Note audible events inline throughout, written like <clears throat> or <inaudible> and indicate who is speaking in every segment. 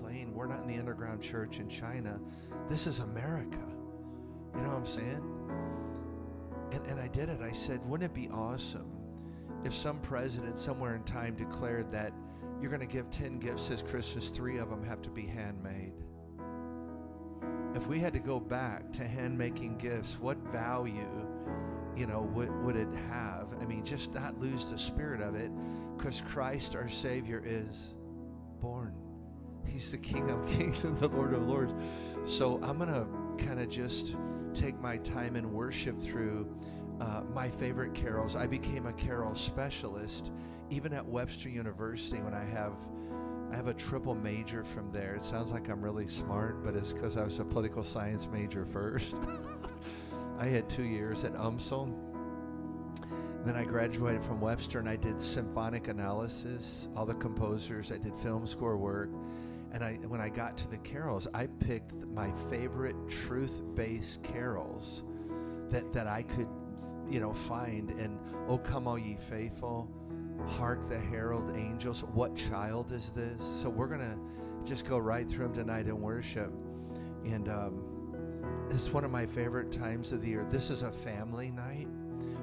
Speaker 1: plane. We're not in the underground church in China. This is America. You know what I'm saying? And, and I did it. I said, wouldn't it be awesome if some president somewhere in time declared that you're going to give 10 gifts this Christmas, three of them have to be handmade? If we had to go back to hand making gifts, what value, you know, would, would it have? I mean, just not lose the spirit of it because Christ, our Savior, is born. He's the King of <laughs> Kings and the Lord of Lords. So I'm going to kind of just take my time and worship through uh, my favorite carols. I became a carol specialist even at Webster University when I have I have a triple major from there. It sounds like I'm really smart, but it's because I was a political science major first. <laughs> I had two years at UMSL. Then I graduated from Webster and I did symphonic analysis, all the composers. I did film score work. And I, when I got to the carols, I picked my favorite truth-based carols that, that I could, you know, find. And "Oh Come All Ye Faithful," "Hark the Herald Angels," "What Child Is This?" So we're gonna just go right through them tonight in worship. And um, this is one of my favorite times of the year. This is a family night.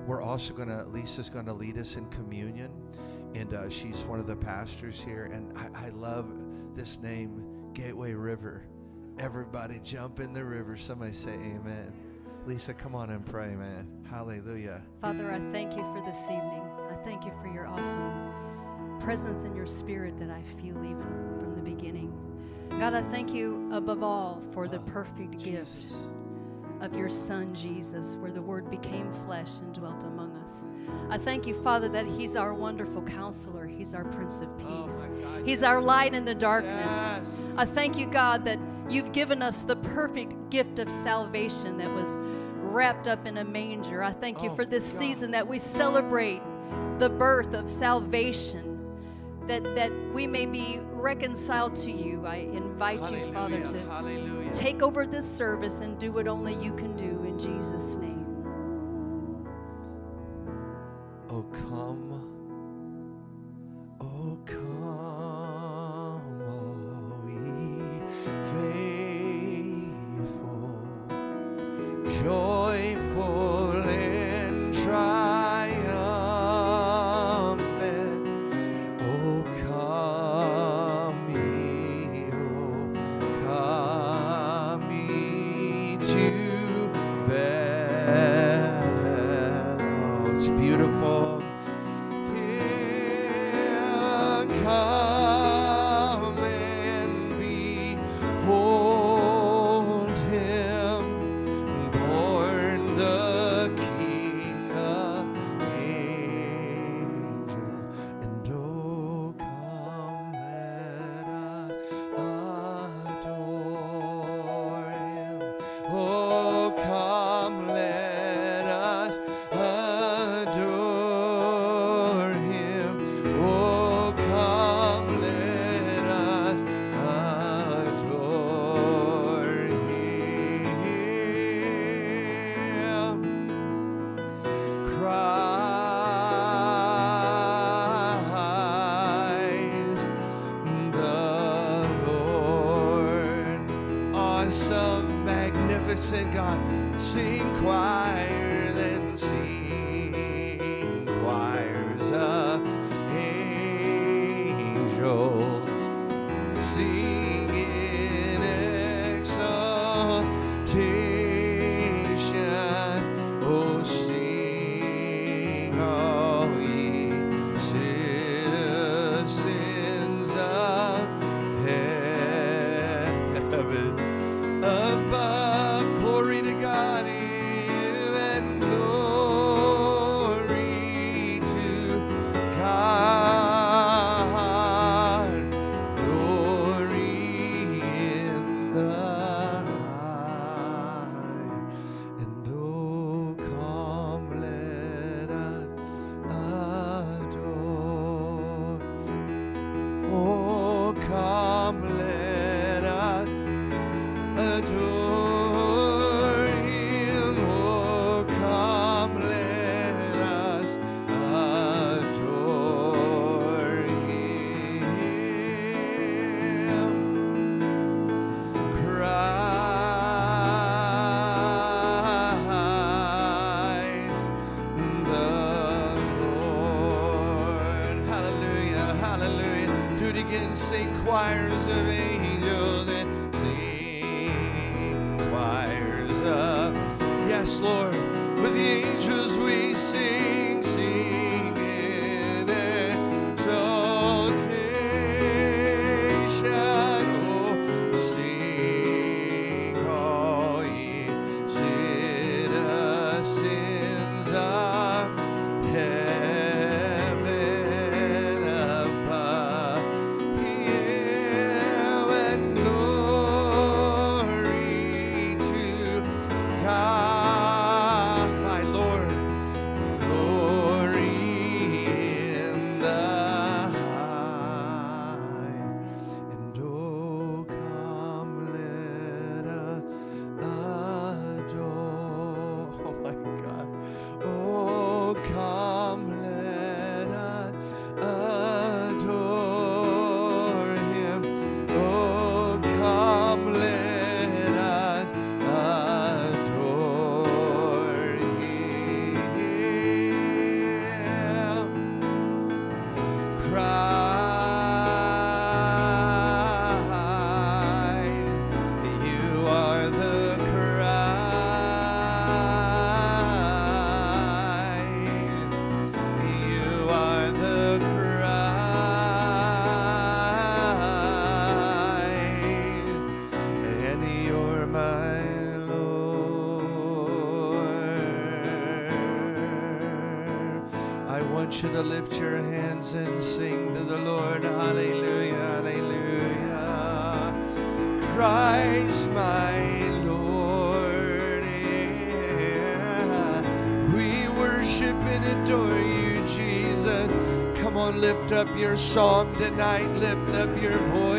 Speaker 1: We're also gonna Lisa's gonna lead us in communion, and uh, she's one of the pastors here. And I, I love this name, Gateway River. Everybody jump in the river. Somebody say amen. Lisa, come on and pray, man. Hallelujah.
Speaker 2: Father, I thank you for this evening. I thank you for your awesome presence in your spirit that I feel even from the beginning. God, I thank you above all for the
Speaker 1: Oh,
Speaker 2: perfect gift of your Son, Jesus, where the Word became flesh and dwelt among us. I thank you, Father, that He's our wonderful counselor. He's our Prince of
Speaker 1: Oh,
Speaker 2: Peace.
Speaker 1: God.
Speaker 2: He's our light in the darkness.
Speaker 1: Yes.
Speaker 2: I thank you, God, that you've given us the perfect gift of salvation that was wrapped up in a manger. I thank you
Speaker 1: Oh,
Speaker 2: for this
Speaker 1: God.
Speaker 2: season that we celebrate the birth of salvation, that, that we may be reconciled to you. I invite you, Father, to
Speaker 1: Hallelujah.
Speaker 2: take over this service and do what only you can do in Jesus' name.
Speaker 1: Come. Magnificent God, sing choir then sing you to lift your hands and sing to the Lord. Hallelujah, hallelujah. Christ, my Lord. Yeah. We worship and adore you, Jesus. Come on, lift up your song tonight. Lift up your voice.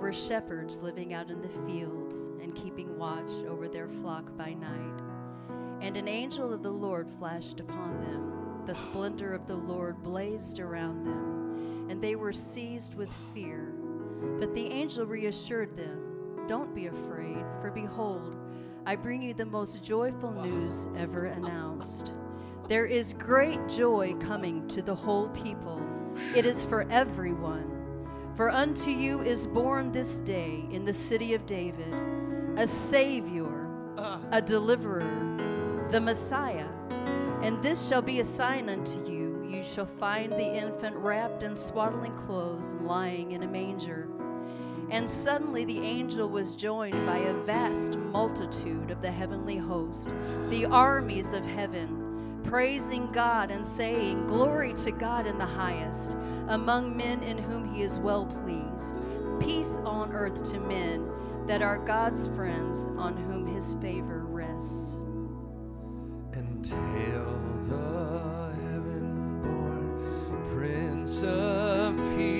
Speaker 1: Were
Speaker 2: shepherds living out in the fields and keeping watch over their flock by night. And an angel of the Lord flashed upon them. The splendor of the Lord blazed around them, and they were seized with fear. But the angel reassured them Don't be afraid, for behold, I bring you the most joyful news ever announced. There is great joy coming to the whole people. It is for everyone. For unto you is born this day in the city of David a Savior, uh. a deliverer, the Messiah. And this shall be a sign unto you you shall find the infant wrapped in swaddling clothes, lying in a manger. And suddenly the angel was joined by a vast multitude of the heavenly host, the armies of heaven praising God and saying, Glory to God in the highest, among men in whom he is well pleased. Peace on earth to men that are God's friends, on whom his favor rests.
Speaker 1: And hail the heaven born Prince of Peace,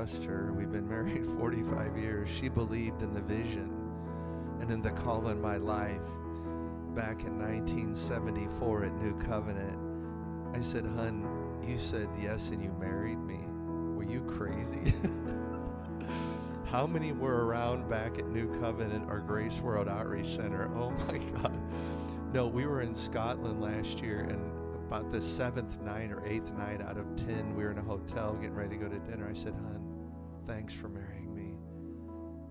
Speaker 1: trust her. We've been married <laughs> 45 years. She believed in the vision and in the call in my life. Back in 1974 at New Covenant, I said, Hun, you said yes and you married me. Were you crazy? <laughs> How many were around back at New Covenant or Grace World Outreach Center? <laughs> Oh my God. No, we were in Scotland last year and about the seventh night or eighth night out of ten, we were in a hotel getting ready to go to dinner. I said, Hun, thanks for marrying me.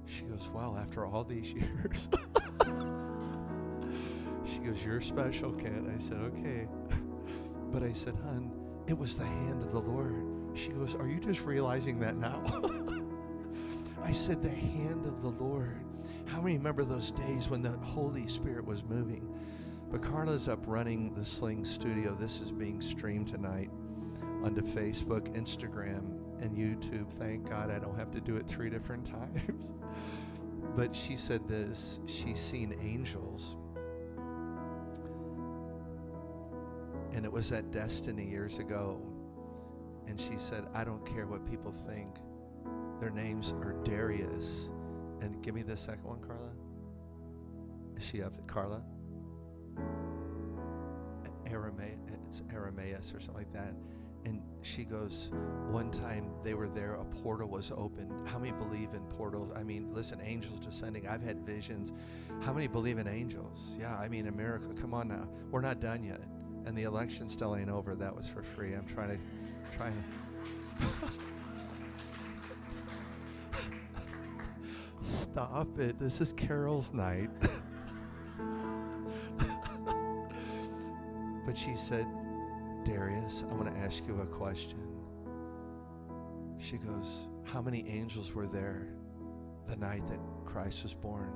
Speaker 1: She goes, Wow, after all these <laughs> years. she goes, You're special, Ken. I said, Okay. <laughs> but I said, Hun, it was the hand of the Lord. She goes, Are you just realizing that now? <laughs> I said, The hand of the Lord. How many remember those days when the Holy Spirit was moving? But Carla's up running the Sling Studio. This is being streamed tonight onto Facebook, Instagram, and YouTube. Thank God I don't have to do it three different <laughs> times. but she said this she's seen angels. And it was at Destiny years ago. And she said, I don't care what people think. Their names are Darius. And give me the second one, Carla. Is she up? Carla? Aramaic, it's Aramaeus or something like that. And she goes, one time they were there, a portal was opened. How many believe in portals? I mean, listen, angels descending. I've had visions. How many believe in angels? Yeah, I mean, a miracle. Come on now. We're not done yet. And the election still ain't over. That was for free. I'm trying to, trying to. <laughs> Stop it. This is Carol's night. <laughs> but she said, Darius, I want to ask you a question. She goes, How many angels were there the night that Christ was born?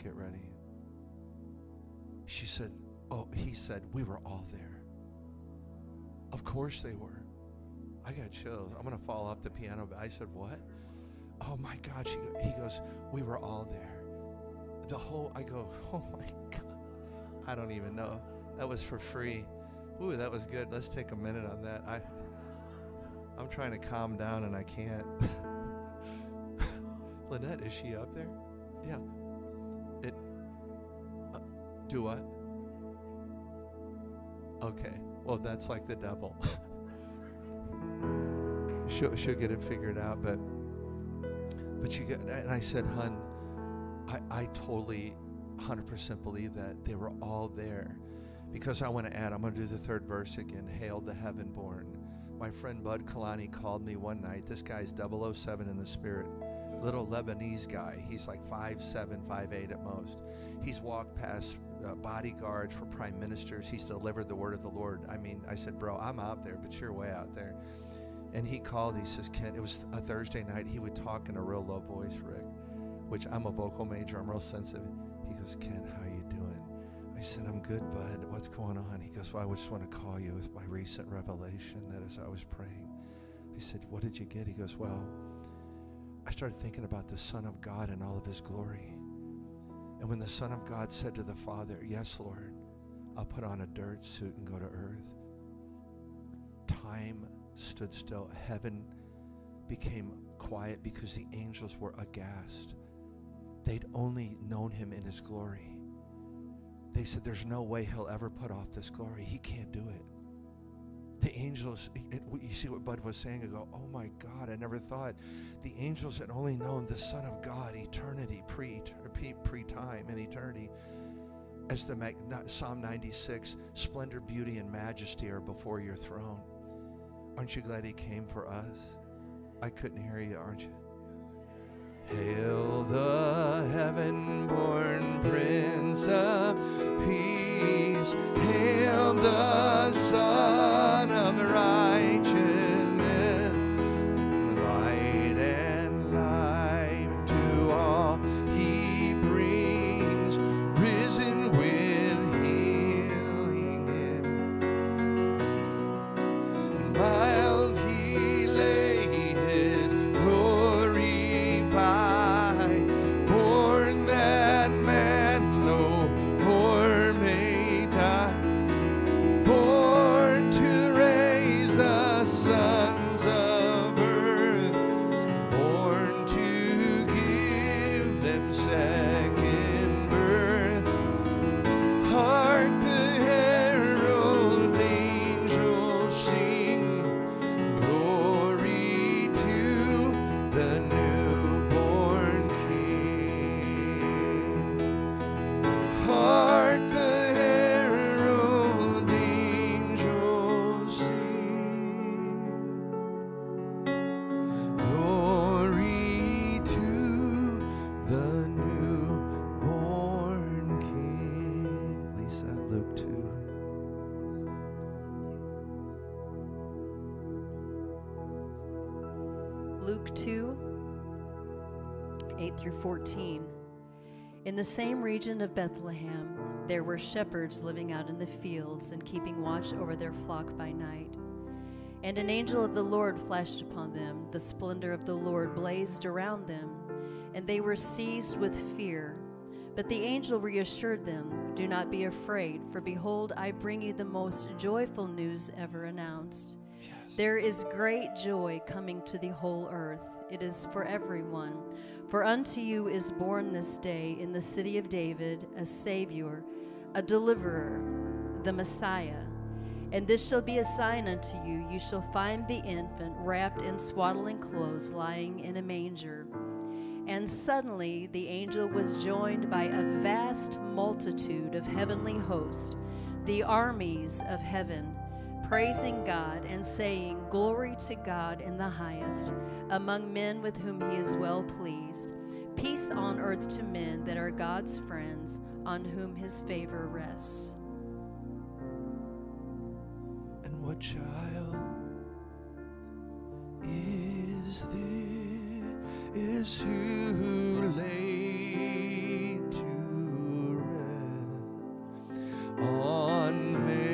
Speaker 1: Get ready. She said, Oh, he said, We were all there. Of course they were. I got chills. I'm going to fall off the piano. I said, What? Oh my God. She, he goes, We were all there. The whole, I go, Oh my <laughs> God. I don't even know. That was for free. Ooh, that was good. Let's take a minute on that. I I'm trying to calm down and I can't. <laughs> Lynette, is she up there? Yeah. It uh, do what? Okay. Well, that's like the devil. <laughs> she'll she'll get it figured out, but but you get and I said, "Hun, I I totally 100% believe that they were all there." Because I want to add, I'm going to do the third verse again. Hail the heaven born. My friend Bud Kalani called me one night. This guy's 007 in the spirit. Little Lebanese guy. He's like 5'7, 5'8 at most. He's walked past uh, bodyguards for prime ministers. He's delivered the word of the Lord. I mean, I said, Bro, I'm out there, but you're way out there. And he called, he says, Ken, it was a Thursday night. He would talk in a real low voice, Rick, which I'm a vocal major. I'm real sensitive. He goes, Ken, how said, I'm good, bud. What's going on? He goes, Well, I just want to call you with my recent revelation that as I was praying. I said, What did you get? He goes, Well, I started thinking about the Son of God and all of his glory. And when the Son of God said to the Father, Yes, Lord, I'll put on a dirt suit and go to earth, time stood still. Heaven became quiet because the angels were aghast. They'd only known him in his glory. They said, There's no way he'll ever put off this glory. He can't do it. The angels, you see what Bud was saying? I go, Oh my God, I never thought. The angels had only known the Son of God, eternity, pre pre time, and eternity. As the Psalm 96, splendor, beauty, and majesty are before your throne. Aren't you glad He came for us? I couldn't hear you, aren't you? Hail the heaven born Prince of Peace. Hail the Sun of Righteousness.
Speaker 2: 14. In the same region of Bethlehem, there were shepherds living out in the fields and keeping watch over their flock by night. And an angel of the Lord flashed upon them, the splendor of the Lord blazed around them, and they were seized with fear. But the angel reassured them Do not be afraid, for behold, I bring you the most joyful news ever announced. There is great joy coming to the whole earth. It is for everyone. For unto you is born this day in the city of David a Savior, a deliverer, the Messiah. And this shall be a sign unto you you shall find the infant wrapped in swaddling clothes, lying in a manger. And suddenly the angel was joined by a vast multitude of heavenly hosts, the armies of heaven, praising God and saying, Glory to God in the highest, among men with whom he is well pleased. Peace on earth to men that are God's friends, on whom his favor rests.
Speaker 1: And what child is this? Is who laid to rest on Mary's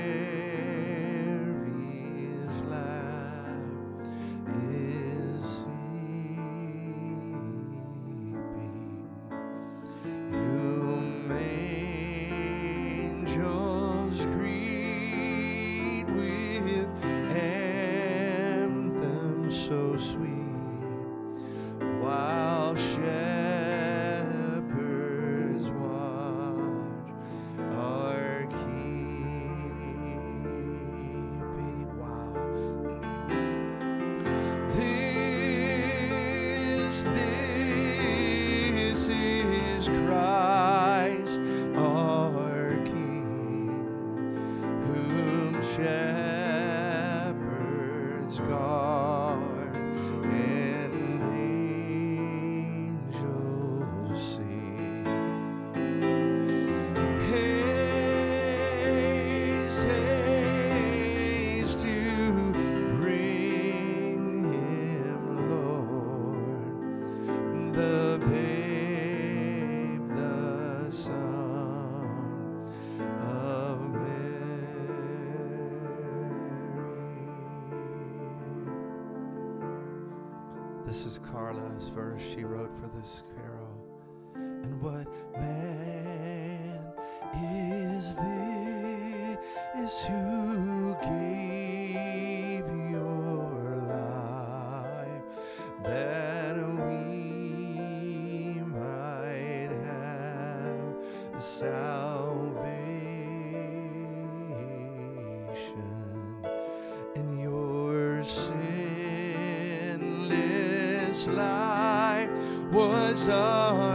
Speaker 1: verse she wrote for this carol. And what man is this who gave your life that we might have salvation in your sinless life was our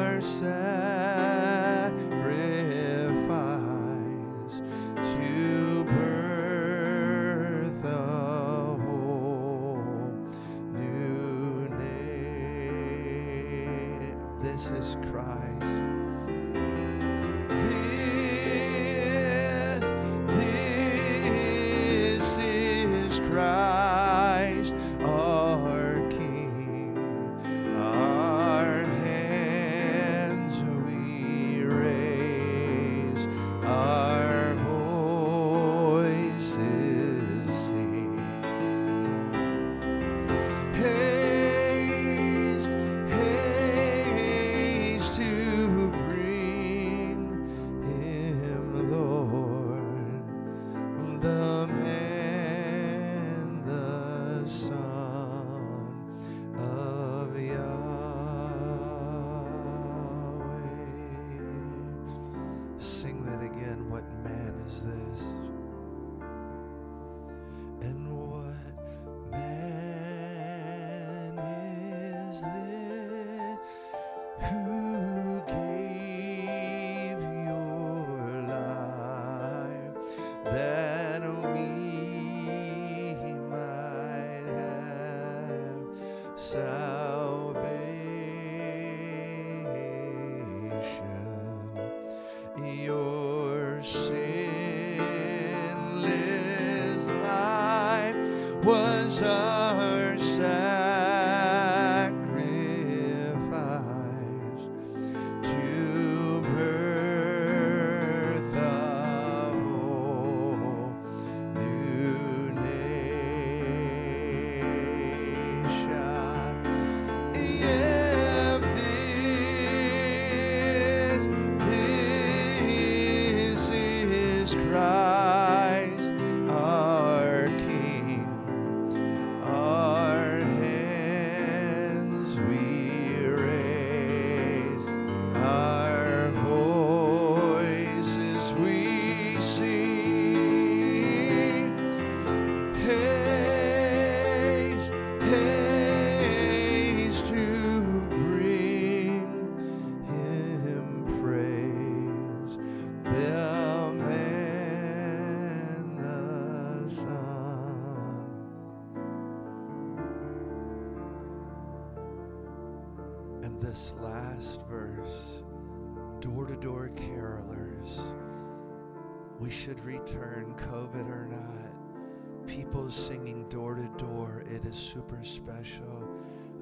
Speaker 1: return, COVID or not, people singing door to door. It is super special.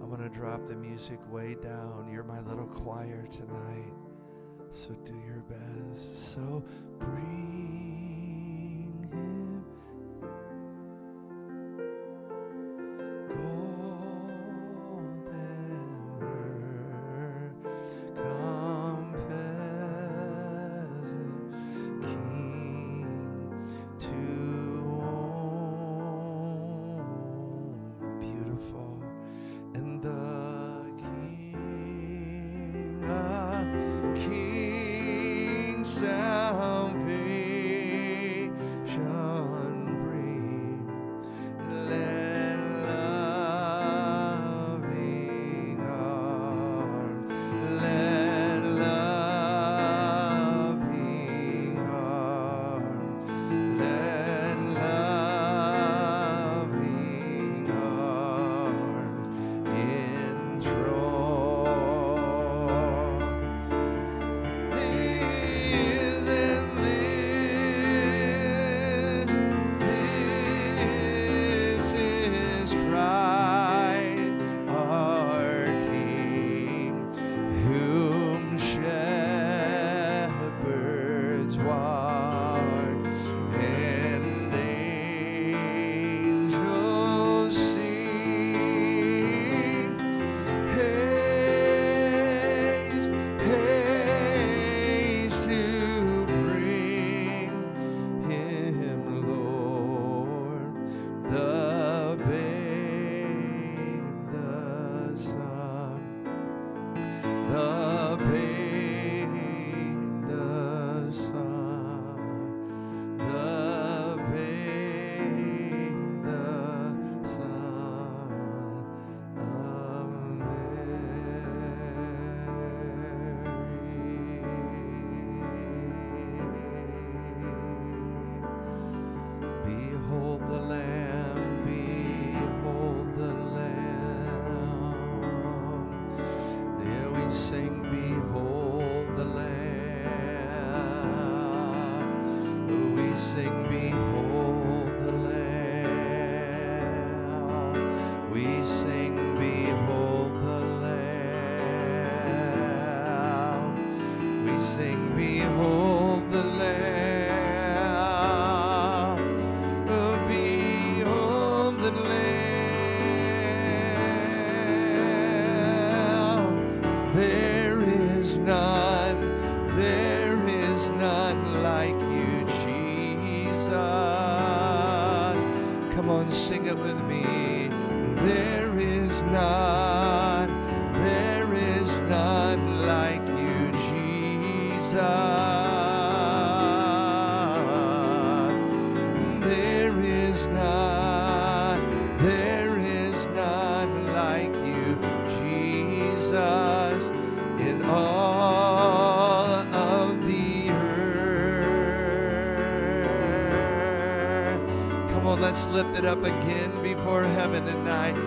Speaker 1: I'm going to drop the music way down. You're my little choir tonight. So do your best. So bring him. sound. lifted up again before heaven tonight.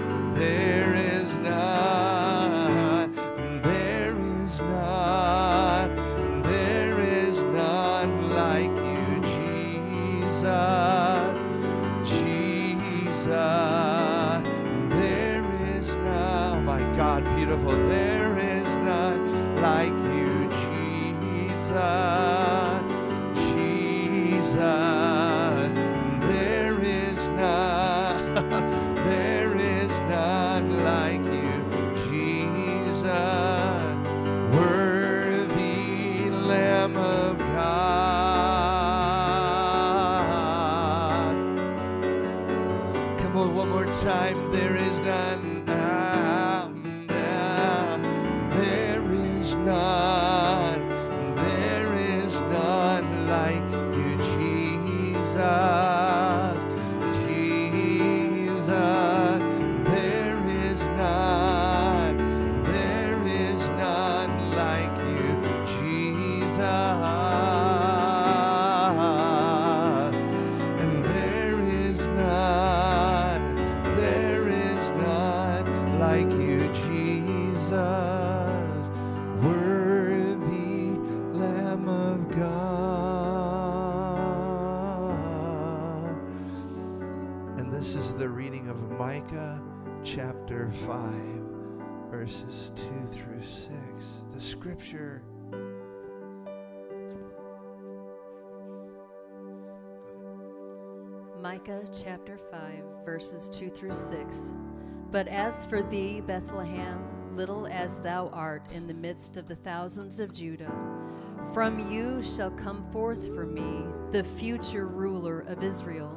Speaker 1: Micah chapter 5, verses 2 through 6.
Speaker 2: But as for thee, Bethlehem, little as thou art in the midst of the thousands of Judah, from you shall come forth for me the future ruler of Israel.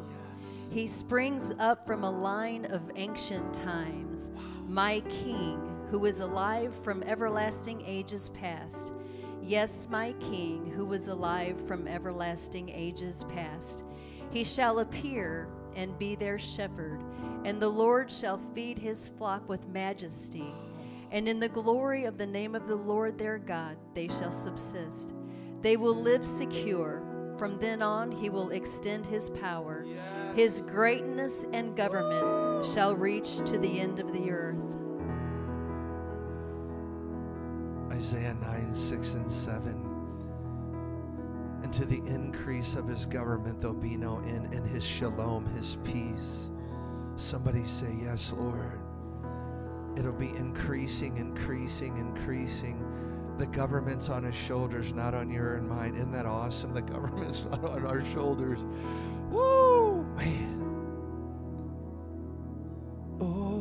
Speaker 2: He springs up from a line of ancient times, my king, who is alive from everlasting ages past. Yes, my king, who was alive from everlasting ages past. He shall appear and be their shepherd, and the Lord shall feed his flock with majesty. And in the glory of the name of the Lord their God they shall subsist. They will live secure. From then on he will extend his power. His greatness and government shall reach to the end of the earth.
Speaker 1: Isaiah 9, 6, and 7. And to the increase of his government there'll be no end, and his shalom, his peace. Somebody say, Yes, Lord. It'll be increasing, increasing, increasing. The government's on his shoulders, not on your and mine. Isn't that awesome? The government's <laughs> not on our shoulders. Woo, man. Oh,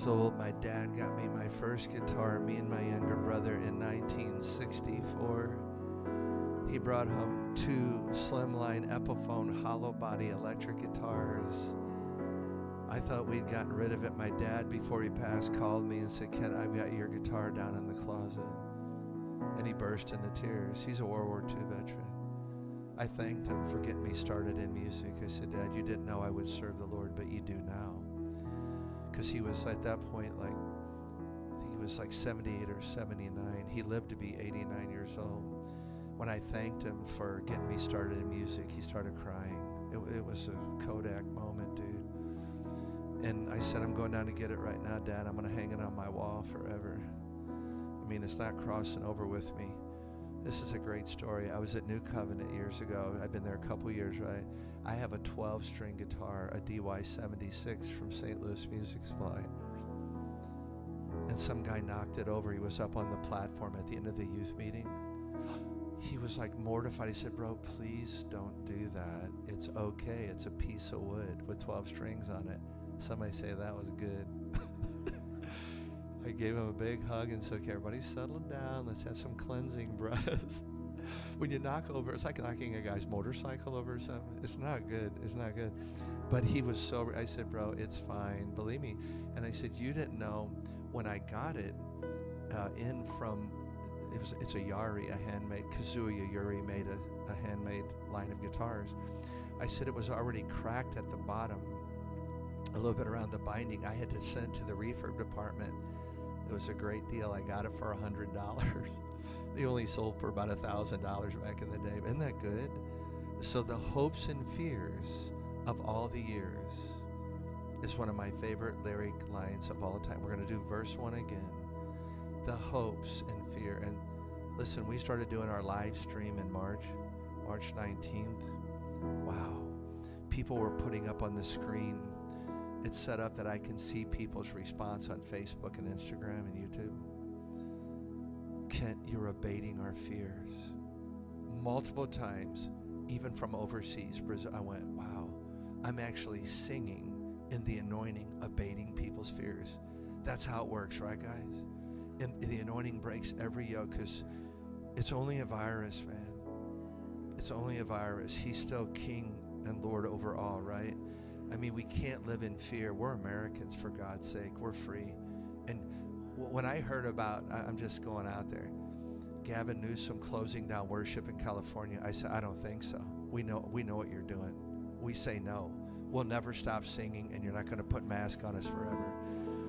Speaker 1: years old. My dad got me my first guitar, me and my younger brother, in 1964. He brought home two slimline Epiphone hollow body electric guitars. I thought we'd gotten rid of it. My dad, before he passed, called me and said, Ken, I've got your guitar down in the closet. And he burst into tears. He's a World War II veteran. I thanked him for getting me started in music. I said, Dad, you didn't know I would serve the Lord, but you do now. Because he was at that point like, I think he was like 78 or 79. He lived to be 89 years old. When I thanked him for getting me started in music, he started crying. It, it was a Kodak moment, dude. And I said, I'm going down to get it right now, Dad. I'm going to hang it on my wall forever. I mean, it's not crossing over with me. This is a great story. I was at New Covenant years ago. I've been there a couple years, right? I have a 12 string guitar, a DY 76 from St. Louis Music Supply. And some guy knocked it over. He was up on the platform at the end of the youth meeting. He was like mortified. He said, Bro, please don't do that. It's okay. It's a piece of wood with 12 strings on it. Somebody say that was good. <laughs> I gave him a big hug and said, Okay, everybody settle down. Let's have some cleansing breaths. <laughs> when you knock over, it's like knocking a guy's motorcycle over or something. It's not good. It's not good. But he was so, I said, Bro, it's fine. Believe me. And I said, You didn't know when I got it uh, in from, it was, it's a Yairi, a handmade, Kazuo Yairi made a, a handmade line of guitars. I said it was already cracked at the bottom, a little bit around the binding. I had to send it to the refurb department it was a great deal. I got it for a hundred dollars. <laughs> they only sold for about a thousand dollars back in the day. Isn't that good? So the hopes and fears of all the years is one of my favorite lyric lines of all time. We're going to do verse one again. The hopes and fear. And listen, we started doing our live stream in March, March 19th. Wow. People were putting up on the screen it's set up that I can see people's response on Facebook and Instagram and YouTube. Kent, you're abating our fears. Multiple times, even from overseas, I went, wow, I'm actually singing in the anointing, abating people's fears. That's how it works, right, guys? And the anointing breaks every yoke because it's only a virus, man. It's only a virus. He's still king and Lord over all, right? I mean, we can't live in fear. We're Americans, for God's sake. We're free. And when I heard about, I'm just going out there, Gavin Newsom closing down worship in California, I said, I don't think so. We know, we know what you're doing. We say no. We'll never stop singing, and you're not going to put mask on us forever.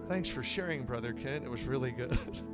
Speaker 1: Thanks for sharing, Brother Kent. It was really good. <laughs>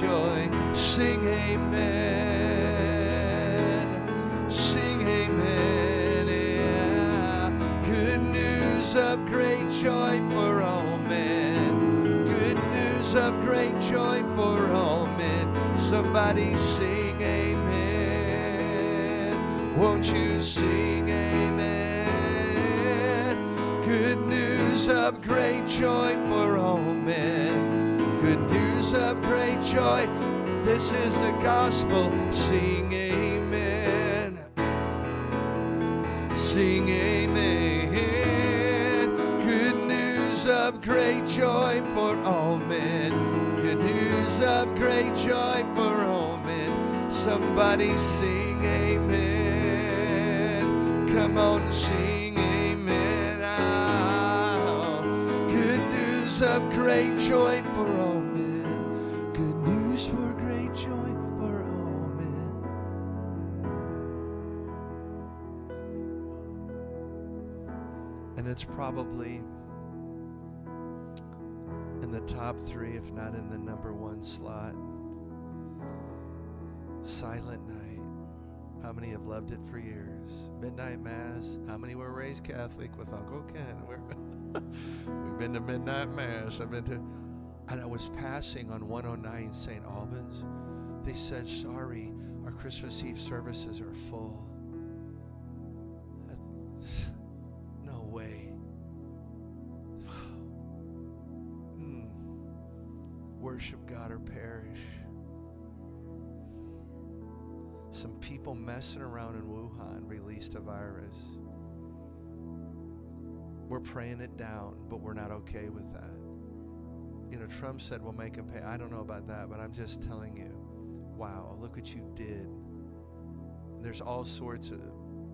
Speaker 1: joy. Sing amen. Sing amen. Yeah. Good news of great joy for all men. Good news of great joy for all men. Somebody sing amen. Won't you sing amen? Good news of great joy This is the gospel. Sing amen. Sing amen. Good news of great joy for all men. Good news of great joy for all men. Somebody sing amen. Come on, sing amen. Ah, good news of great joy And it's probably in the top three, if not in the number one slot. Silent Night. How many have loved it for years? Midnight Mass. How many were raised Catholic with Uncle Ken? <laughs> We've been to Midnight Mass. I've been to, and I was passing on 109 St. Albans. They said, sorry, our Christmas Eve services are full. Praying it down, but we're not okay with that. You know, Trump said we'll make him pay. I don't know about that, but I'm just telling you, wow, look what you did. There's all sorts of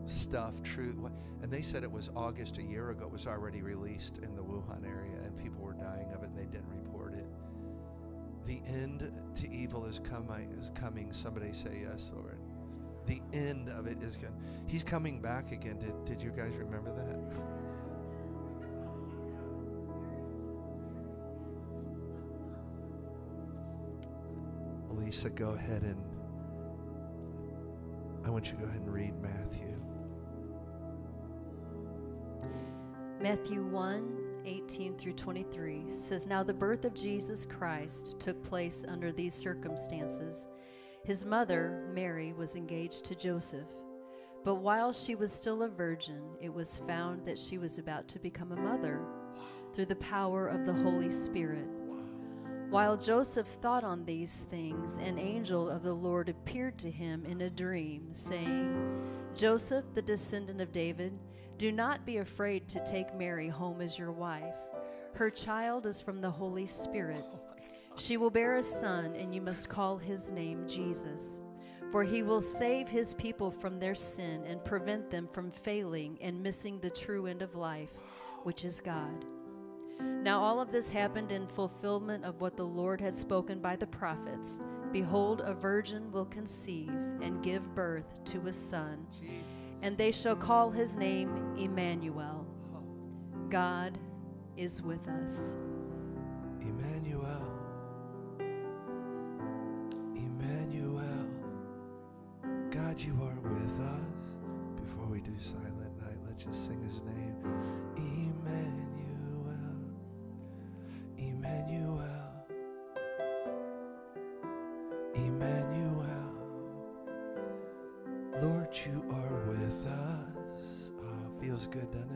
Speaker 1: stuff, truth. And they said it was August a year ago, it was already released in the Wuhan area, and people were dying of it, and they didn't report it. The end to evil is coming. Is coming. Somebody say yes, Lord. The end of it is good. He's coming back again. Did, did you guys remember that? Lisa, go ahead and I want you to go ahead and read Matthew.
Speaker 2: Matthew 1 18 through 23 says, Now the birth of Jesus Christ took place under these circumstances. His mother, Mary, was engaged to Joseph. But while she was still a virgin, it was found that she was about to become a mother through the power of the Holy Spirit. While Joseph thought on these things, an angel of the Lord appeared to him in a dream, saying, Joseph, the descendant of David, do not be afraid to take Mary home as your wife. Her child is from the Holy Spirit. She will bear a son, and you must call his name Jesus. For he will save his people from their sin and prevent them from failing and missing the true end of life, which is God. Now all of this happened in fulfillment of what the Lord had spoken by the prophets. Behold, a virgin will conceive and give birth to a son, and they shall call his name Emmanuel. God is with us.
Speaker 1: Emmanuel. Emmanuel. God, you are with us. Before we do Silent Night, let's just sing his name. Emmanuel. Emmanuel. Emmanuel. Lord, you are with us. Oh, feels good, doesn't it?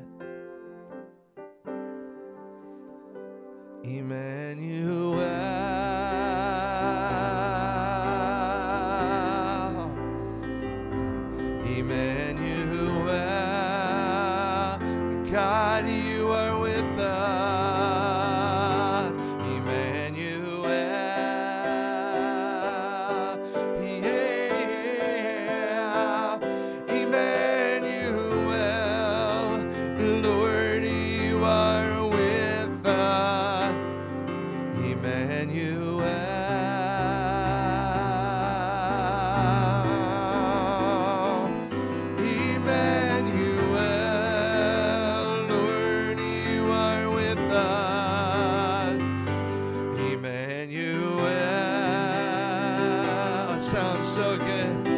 Speaker 1: So good.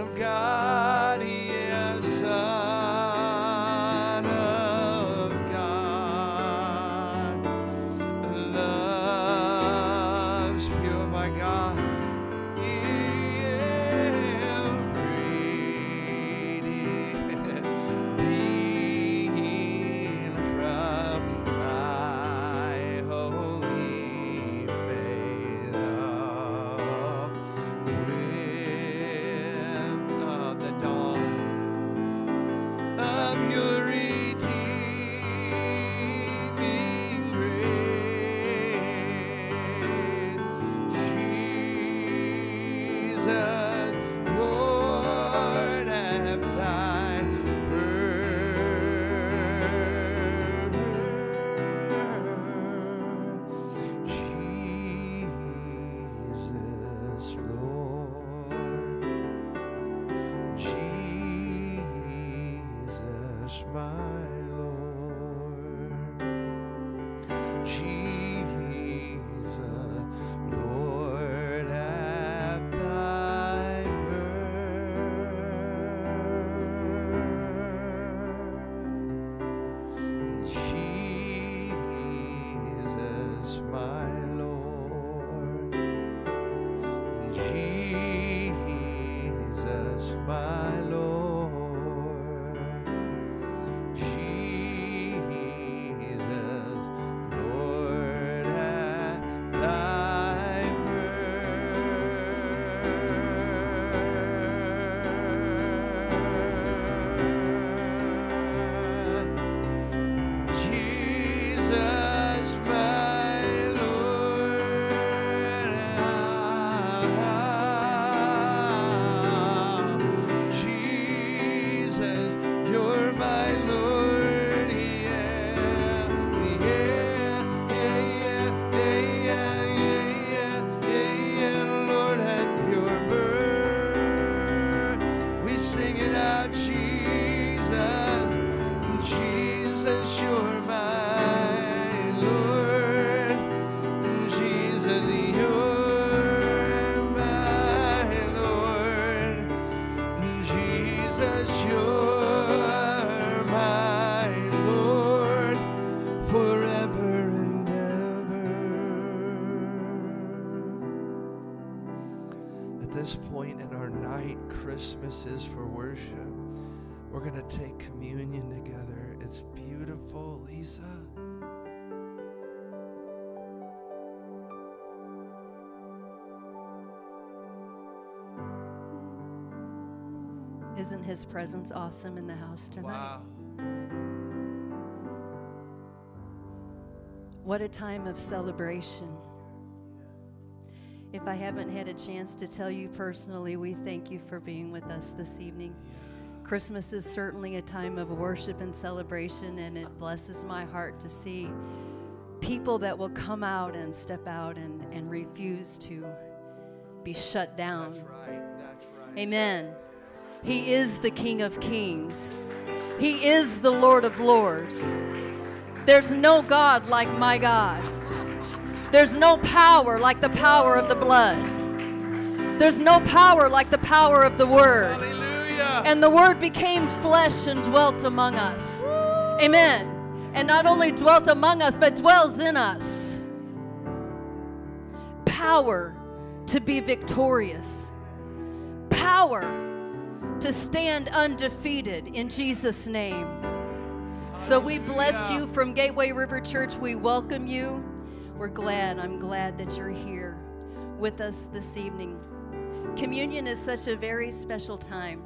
Speaker 1: of God.
Speaker 2: Presence awesome in the house tonight?
Speaker 1: Wow.
Speaker 2: What a time of celebration. If I haven't had a chance to tell you personally, we thank you for being with us this evening. Christmas is certainly a time of worship and celebration, and it blesses my heart to see people that will come out and step out and, and refuse to be shut down.
Speaker 1: That's right. That's right.
Speaker 2: Amen. He is the King of Kings. He is the Lord of Lords. There's no God like my God. There's no power like the power of the blood. There's no power like the power of the Word.
Speaker 1: Hallelujah.
Speaker 2: And the Word became flesh and dwelt among us. Amen. And not only dwelt among us, but dwells in us. Power to be victorious. Power to stand undefeated in Jesus' name. So we bless you from Gateway River Church. We welcome you. We're glad, I'm glad that you're here with us this evening. Communion is such a very special time.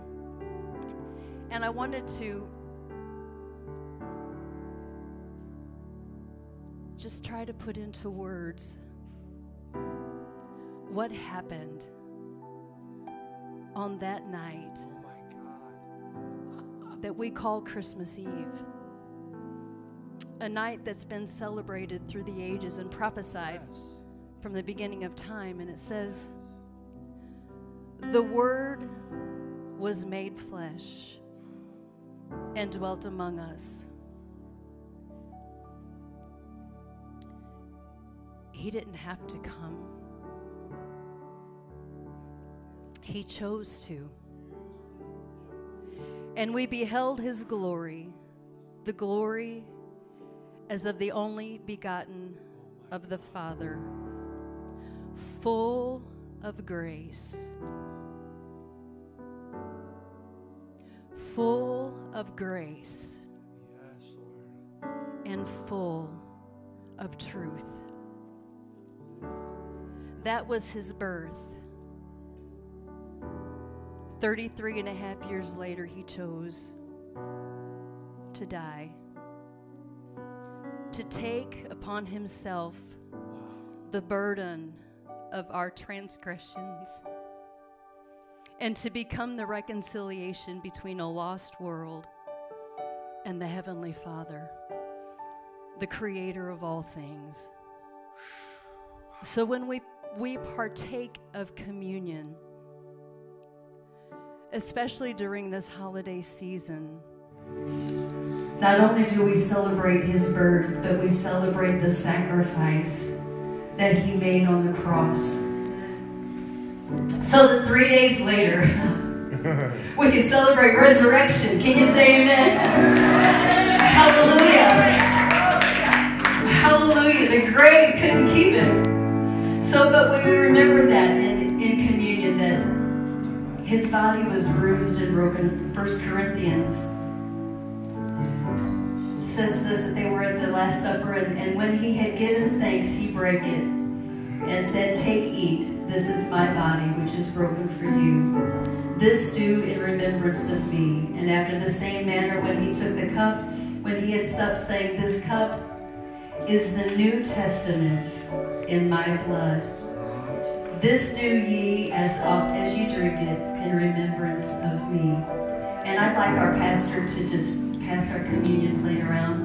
Speaker 2: And I wanted to just try to put into words what happened on that night. That we call Christmas Eve. A night that's been celebrated through the ages and prophesied
Speaker 1: Yes.
Speaker 2: from the beginning of time. And it says, The Word was made flesh and dwelt among us. He didn't have to come, He chose to. And we beheld his glory, the glory as of the only begotten of the Father, full of grace, full of grace,
Speaker 1: Yes,
Speaker 2: and full of truth. That was his birth. 33 and a half years later, he chose to die, to take upon himself the burden of our transgressions, and to become the reconciliation between a lost world and the Heavenly Father, the Creator of all things. So when we, we partake of communion, especially during this holiday season, not only do we celebrate his birth, but we celebrate the sacrifice that he made on the cross. So that three days later, <laughs> we can celebrate resurrection. Can you say amen? Hallelujah. Hallelujah. The grave couldn't keep it. So, but we remember that in, in his body was bruised and broken. First Corinthians says this that they were at the Last Supper, and, and when he had given thanks, he broke it and said, Take, eat. This is my body, which is broken for you. This do in remembrance of me. And after the same manner, when he took the cup, when he had supped, saying, This cup is the New Testament in my blood. This do ye as oft as you drink it in remembrance of me. And I'd like our pastor to just pass our communion plate around.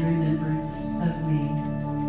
Speaker 2: Do remembrance of me.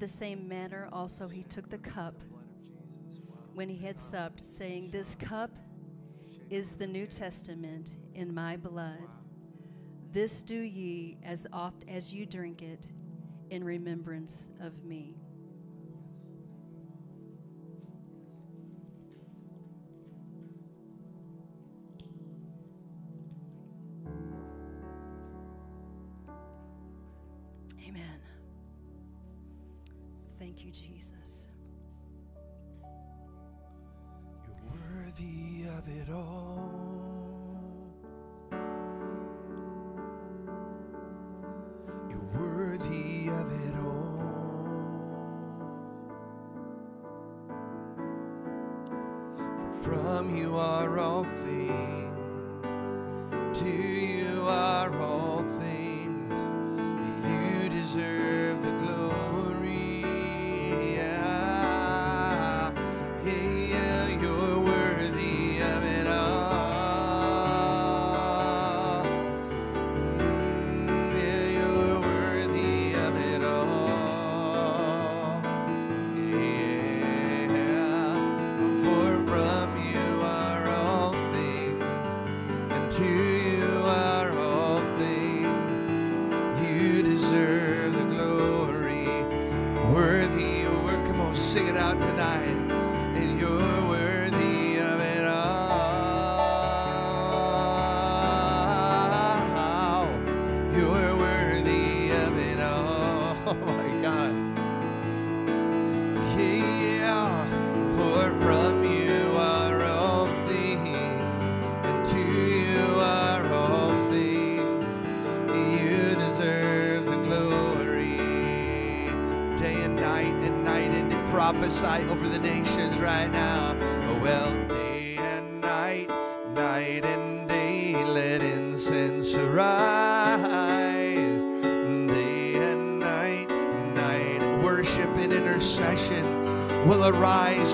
Speaker 2: the same manner also he took the cup when he had supped, saying, This cup is the New Testament in my blood. This do ye as oft as you drink it in remembrance of me.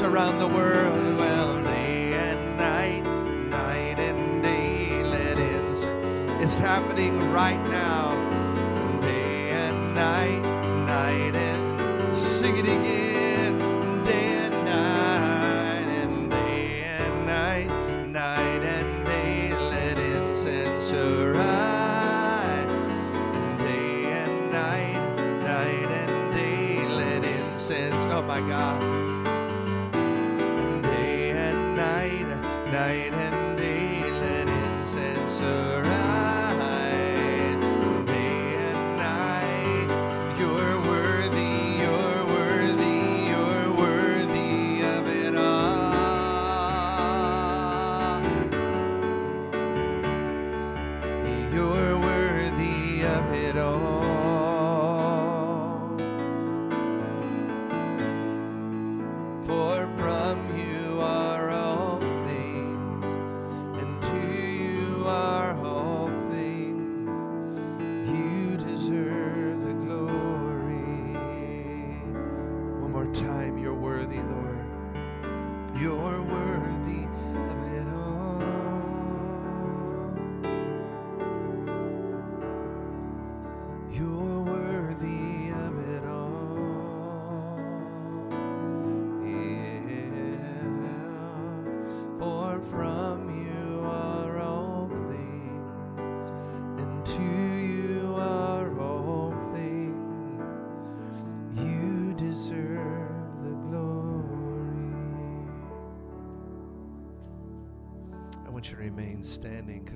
Speaker 1: around the world.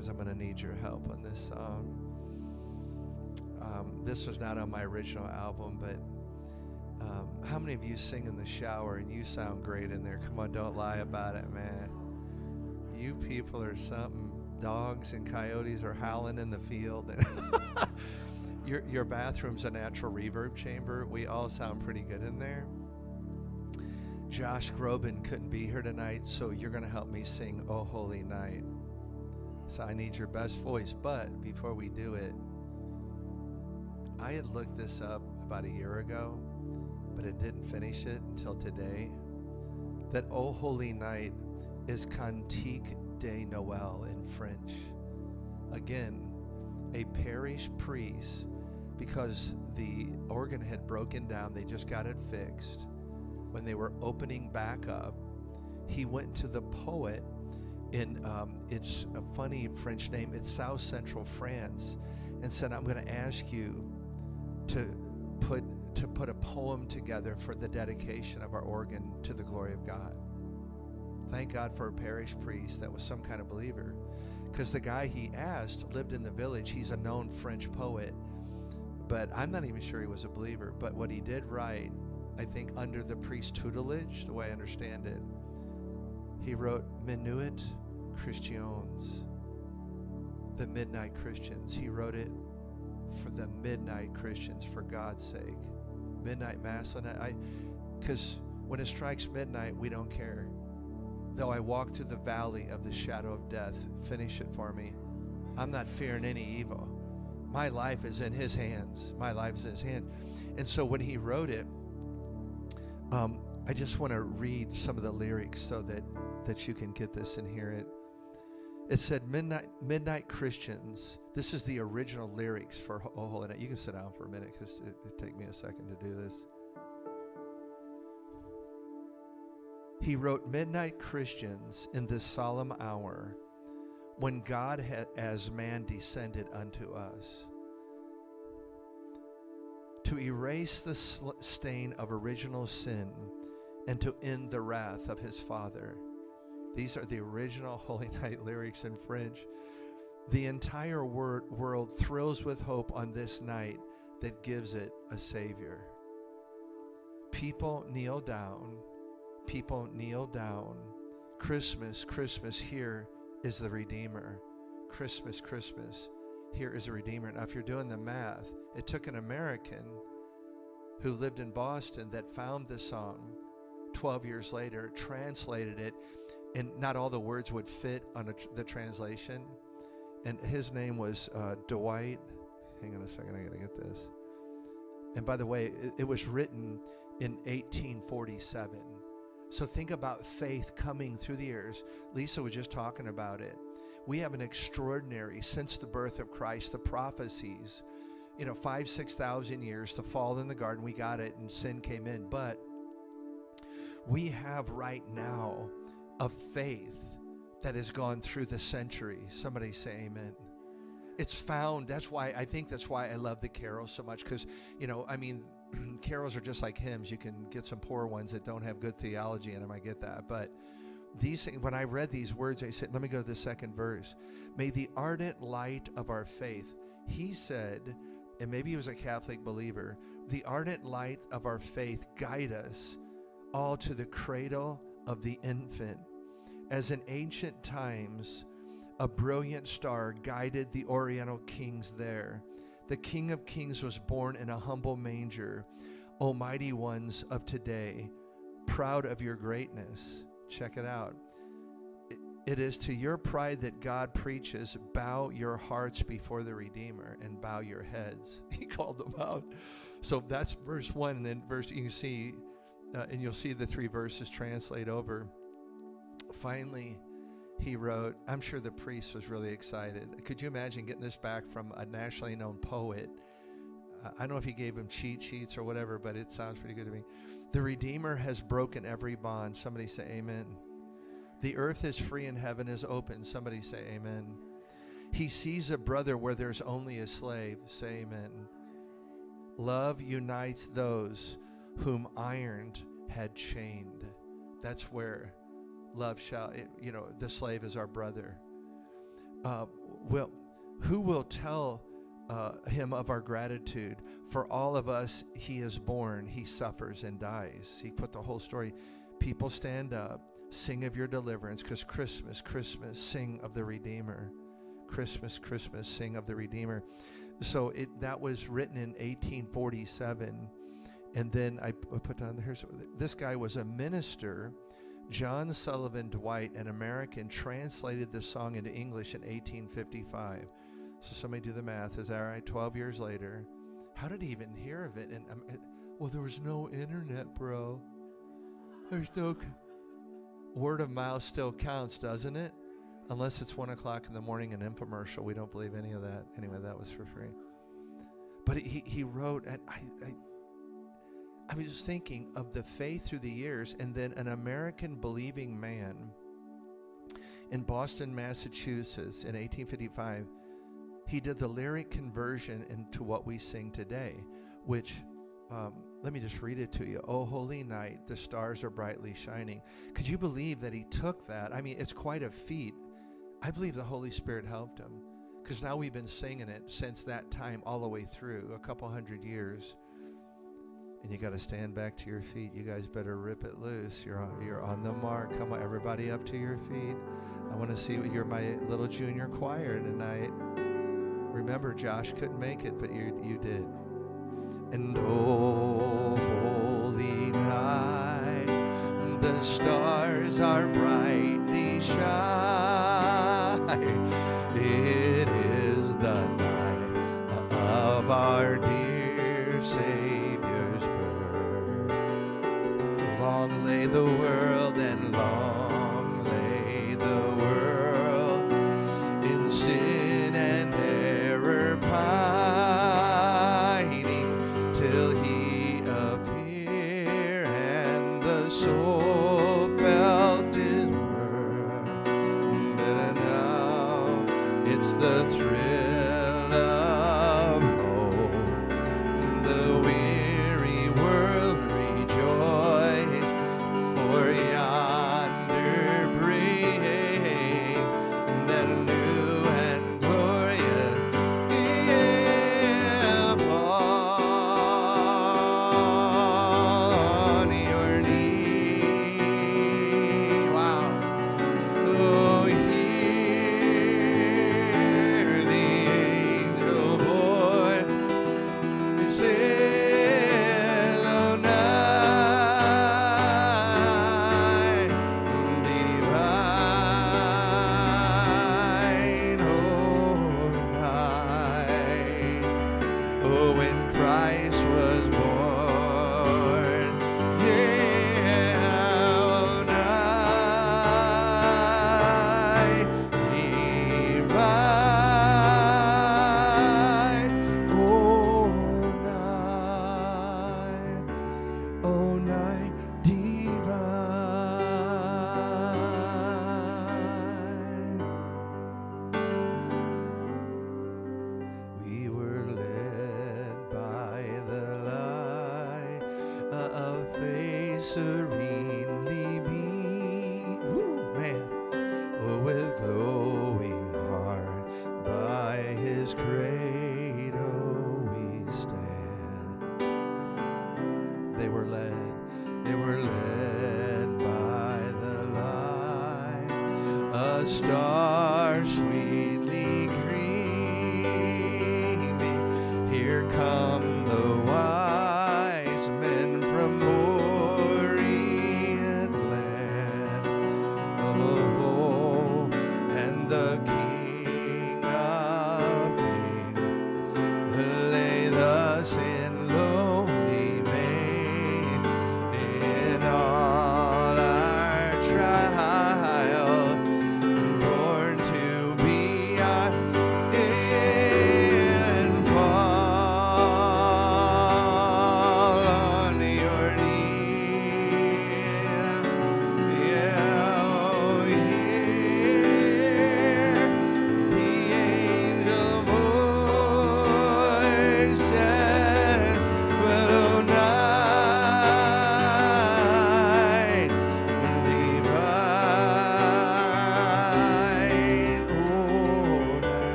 Speaker 1: because I'm going to need your help on this song. Um, this was not on my original album, but um, how many of you sing in the shower and you sound great in there? Come on, don't lie about it, man. You people are something. Dogs and coyotes are howling in the field. <laughs> your, your bathroom's a natural reverb chamber. We all sound pretty good in there. Josh Groban couldn't be here tonight, so you're going to help me sing Oh Holy Night. So I need your best voice. But before we do it, I had looked this up about a year ago, but it didn't finish it until today. That O Holy Night is Cantique de Noël in French. Again, a parish priest, because the organ had broken down, they just got it fixed. When they were opening back up, he went to the poet in um, it's a funny French name. It's South Central France, and said, "I'm going to ask you to put to put a poem together for the dedication of our organ to the glory of God." Thank God for a parish priest that was some kind of believer, because the guy he asked lived in the village. He's a known French poet, but I'm not even sure he was a believer. But what he did write, I think, under the priest tutelage, the way I understand it, he wrote Minuit Christians, the midnight Christians. He wrote it for the midnight Christians, for God's sake. Midnight Mass, and I, because when it strikes midnight, we don't care. Though I walk through the valley of the shadow of death, finish it for me. I'm not fearing any evil. My life is in His hands. My life is in His hand. And so when He wrote it, um, I just want to read some of the lyrics so that that you can get this and hear it. It said, "Midnight, midnight Christians." This is the original lyrics for "Oh Holy Night." You can sit down for a minute because it, it take me a second to do this. He wrote, "Midnight Christians in this solemn hour, when God ha- as man descended unto us." To erase the sl- stain of original sin and to end the wrath of his Father. These are the original Holy <laughs> Night lyrics in French. The entire wor- world thrills with hope on this night that gives it a Savior. People kneel down. People kneel down. Christmas, Christmas, here is the Redeemer. Christmas, Christmas, here is a Redeemer. Now, if you're doing the math, it took an American who lived in Boston that found the song 12 years later, translated it, and not all the words would fit on a the translation. And his name was uh, Dwight. Hang on a second, I gotta get this. And by the way, it, it was written in 1847. So think about faith coming through the years. Lisa was just talking about it. We have an extraordinary, since the birth of Christ, the prophecies, you know, five, 6,000 years, the fall in the garden, we got it, and sin came in. But we have right now a faith that has gone through the century. Somebody say amen. It's found. That's why I think that's why I love the carols so much. Because, you know, I mean, <clears throat> carols are just like hymns. You can get some poor ones that don't have good theology in them. I get that. But these things, when I read these words, I said, let me go to the second verse. May the ardent light of our faith, he said, and maybe he was a Catholic believer, the ardent light of our faith guide us all to the cradle of the infant. As in ancient times, a brilliant star guided the Oriental kings there. The King of Kings was born in a humble manger. Almighty ones of today, proud of your greatness. Check it out. It- is to your pride that God preaches, bow your hearts before the Redeemer and bow your heads. <laughs> He called them out. So that's verse one. And then verse, you see, uh, and you'll see the three verses translate over. Finally, he wrote, I'm sure the priest was really excited. Could you imagine getting this back from a nationally known poet? I don't know if he gave him cheat sheets or whatever, but it sounds pretty good to me. The Redeemer has broken every bond. Somebody say, Amen. The earth is free and heaven is open. Somebody say, Amen. He sees a brother where there's only a slave. Say, Amen. Love unites those whom iron had chained. That's where love shall, you know, the slave is our brother. Uh, will, who will tell uh, him of our gratitude? For all of us, he is born, he suffers and dies. He put the whole story. People stand up, sing of your deliverance, because Christmas, Christmas, sing of the Redeemer. Christmas, Christmas, sing of the Redeemer. So it that was written in 1847, and then I put down here's this guy was a minister. John Sullivan Dwight, an American, translated this song into English in 1855. So somebody do the math. Is that right? 12 years later. How did he even hear of it? And um, it, well, there was no internet, bro. There's no. word of mouth still counts, doesn't it? Unless it's one o'clock in the morning, an infomercial. We don't believe any of that. Anyway, that was for free. But he, he wrote, and I, I, I was just thinking of the faith through the years, and then an American believing man in Boston, Massachusetts in 1855, he did the lyric conversion into what we sing today, which um, let me just read it to you. Oh, holy night, the stars are brightly shining. Could you believe that he took that? I mean, it's quite a feat. I believe the Holy Spirit helped him because now we've been singing it since that time all the way through, a couple hundred years. And you got to stand back to your feet. You guys better rip it loose. You're on, you're on the mark. Come on, everybody up to your feet. I want to see what you're my little junior choir tonight. Remember, Josh couldn't make it, but you you did. And oh, holy night, the stars are brightly shine. It is the night of our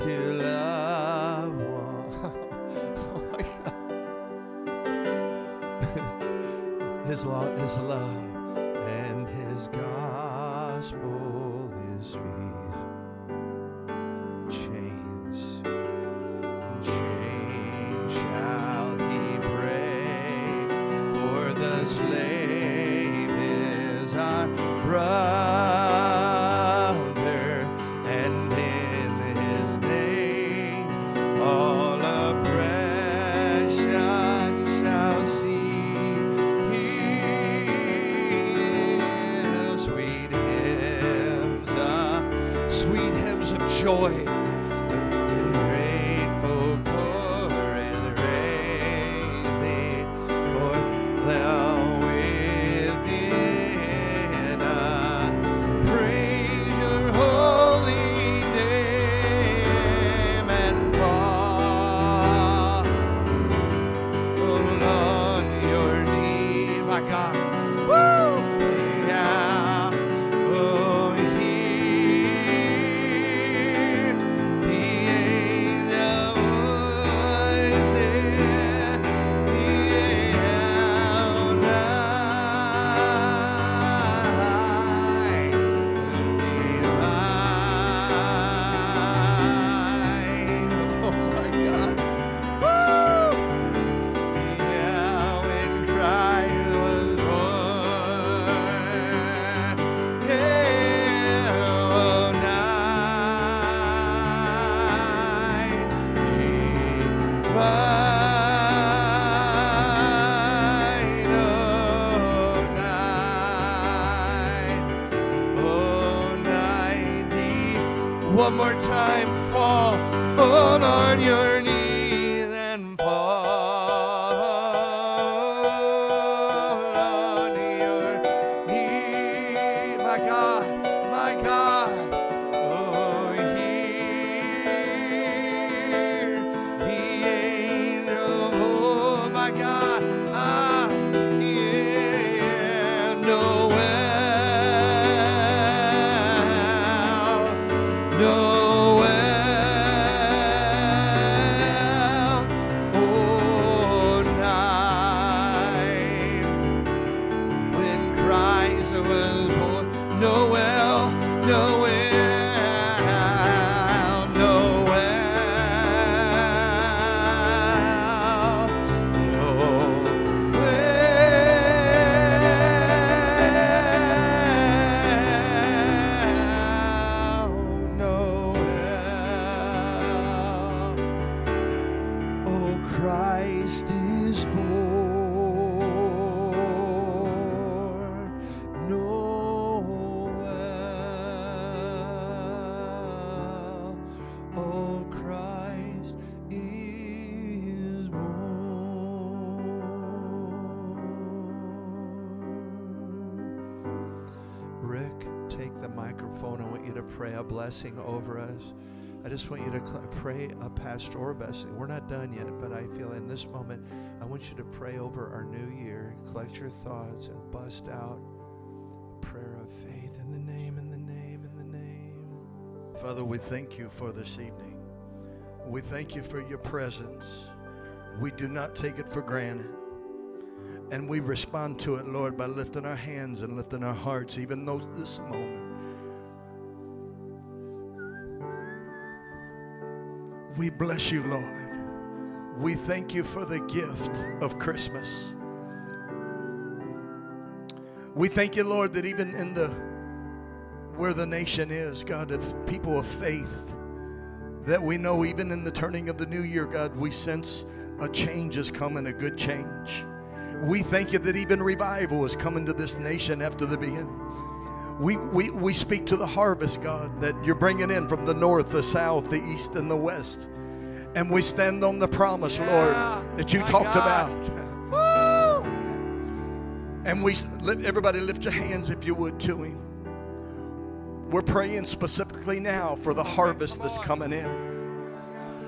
Speaker 1: to love one. oh my God. <laughs> his, love, his love. Pray a pastoral blessing. We're not done yet, but I feel in this moment, I want you to pray over our new year. Collect your thoughts and bust out a prayer of faith in the name, in the name, in the name.
Speaker 3: Father, we thank you for this evening. We thank you for your presence. We do not take it for granted. And we respond to it, Lord, by lifting our hands and lifting our hearts, even though this moment. We bless you, Lord. We thank you for the gift of Christmas. We thank you, Lord, that even in the where the nation is, God, of people of faith, that we know even in the turning of the new year, God, we sense a change is coming, a good change. We thank you that even revival is coming to this nation after the beginning. We, we, we speak to the harvest, God, that you're bringing in from the north, the south, the east, and the west. And we stand on the promise,
Speaker 1: Yeah,
Speaker 3: Lord, that you talked
Speaker 1: God.
Speaker 3: about.
Speaker 1: Woo!
Speaker 3: And we let everybody lift your hands if you would to him. We're praying specifically now for the harvest that's coming in.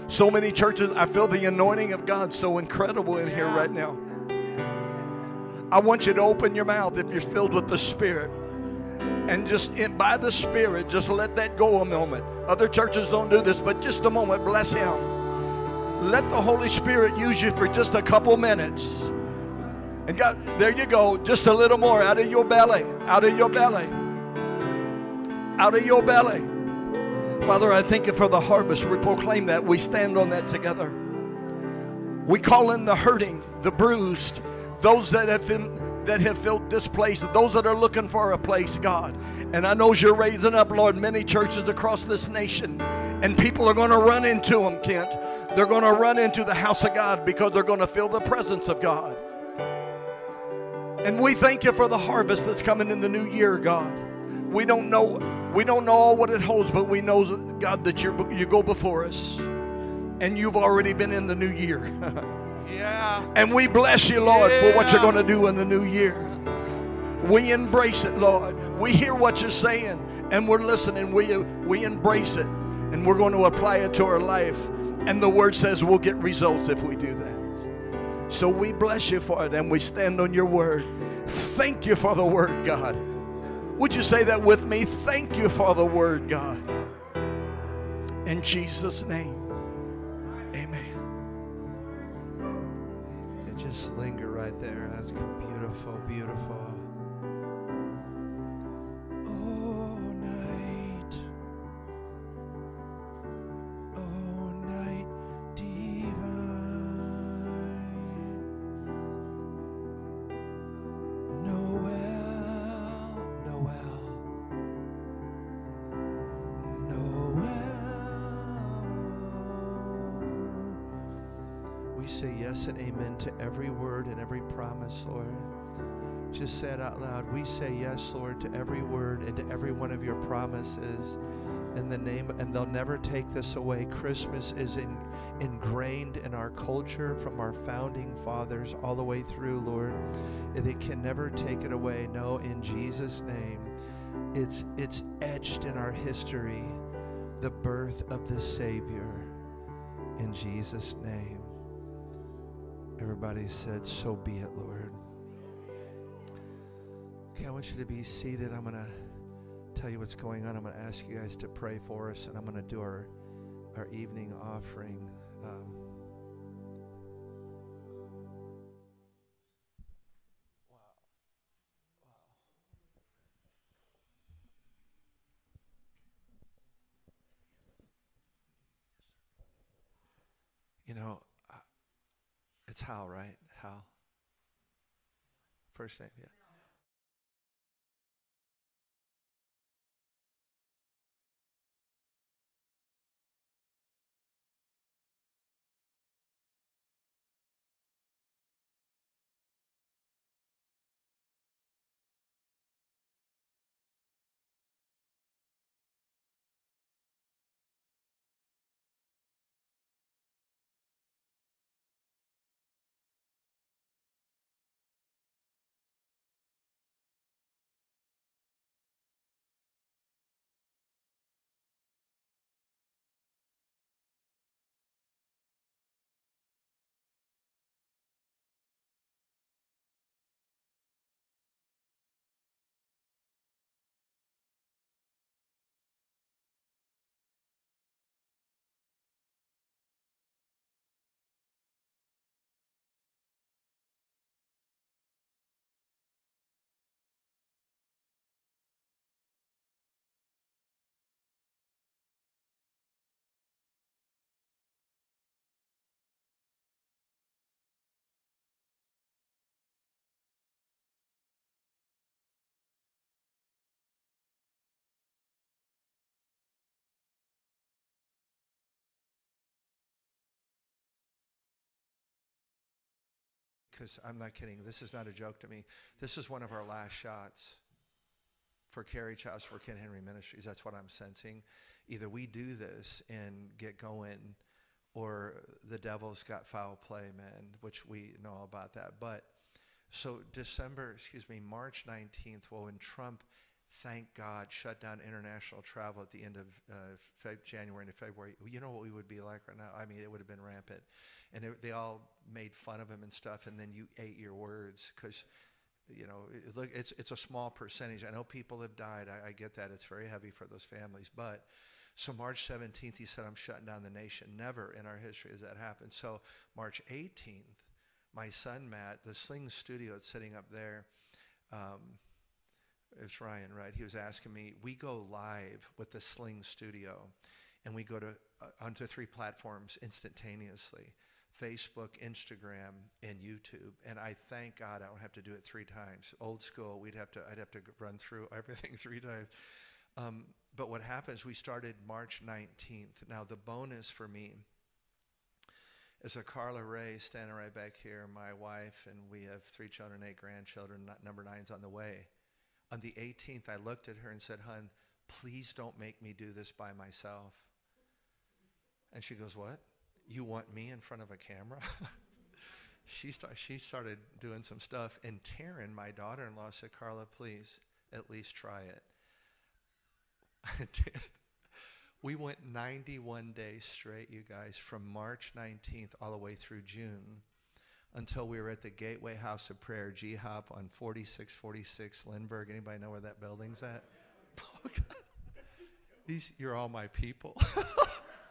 Speaker 3: So many churches, I feel the anointing of God so incredible in here right now. I want you to open your mouth if you're filled with the Spirit. And just in, by the Spirit, just let that go a moment. Other churches don't do this, but just a moment, bless Him. Let the Holy Spirit use you for just a couple minutes. And God, there you go. Just a little more out of your belly. Out of your belly. Out of your belly. Father, I thank you for the harvest. We proclaim that. We stand on that together. We call in the hurting, the bruised, those that have been that have felt displaced, those that are looking for a place, God. And I know you're raising up, Lord, many churches across this nation. And people are going to run into them, Kent. They're going to run into the house of God because they're going to feel the presence of God. And we thank you for the harvest that's coming in the new year, God. We don't know we don't know all what it holds, but we know God that you you go before us. And you've already been in the new year. <laughs>
Speaker 1: Yeah.
Speaker 3: And we bless you, Lord, for what you're going to do in the new year. We embrace it, Lord. We hear what you're saying and we're listening. We, we embrace it and we're going to apply it to our life. And the word says we'll get results if we do that. So we bless you for it and we stand on your word. Thank you for the word, God. Would you say that with me? Thank you for the word, God. In Jesus' name, amen.
Speaker 1: Just linger right there. That's beautiful, beautiful. And amen to every word and every promise, Lord. Just say it out loud. We say yes, Lord, to every word and to every one of your promises. In the name, and they'll never take this away. Christmas is in, ingrained in our culture from our founding fathers all the way through, Lord. And They can never take it away. No, in Jesus' name, it's it's etched in our history, the birth of the Savior. In Jesus' name. Everybody said, So be it, Lord. Okay, I want you to be seated. I'm going to tell you what's going on. I'm going to ask you guys to pray for us, and I'm going to do our, our evening offering. Um, you know, it's Hal, right? Hal. First name, yeah. Because I'm not kidding. This is not a joke to me. This is one of our last shots for Carriage House for Kent Henry Ministries. That's what I'm sensing. Either we do this and get going, or the devil's got foul play, man, which we know about that. But so December, excuse me, March 19th, well, when Trump, thank God, shut down international travel at the end of uh, January into February, you know what we would be like right now? I mean, it would have been rampant. And it, they all made fun of him and stuff, and then you ate your words because, you know, it, look, it's, it's a small percentage. I know people have died. I, I get that. It's very heavy for those families. But so March 17th, he said, I'm shutting down the nation. Never in our history has that happened. So March 18th, my son Matt, the Sling Studio, it's sitting up there. Um, it's Ryan, right? He was asking me. We go live with the Sling Studio, and we go to uh, onto three platforms instantaneously: Facebook, Instagram, and YouTube. And I thank God I don't have to do it three times. Old school, we'd have to. I'd have to run through <laughs> everything three times. Um, but what happens? We started March 19th. Now the bonus for me is a Carla Ray standing right back here, my wife, and we have three children, eight grandchildren. Number nine's on the way. On the 18th, I looked at her and said, "Hun, please don't make me do this by myself." And she goes, "What? You want me in front of a camera?" <laughs> she start, she started doing some stuff, and Taryn, my daughter-in-law, said, "Carla, please at least try it." I <laughs> did. We went 91 days straight, you guys, from March 19th all the way through June until we were at the Gateway House of Prayer, G Hop on 4646 Lindbergh. Anybody know where that building's at? <laughs> These, you're all my people.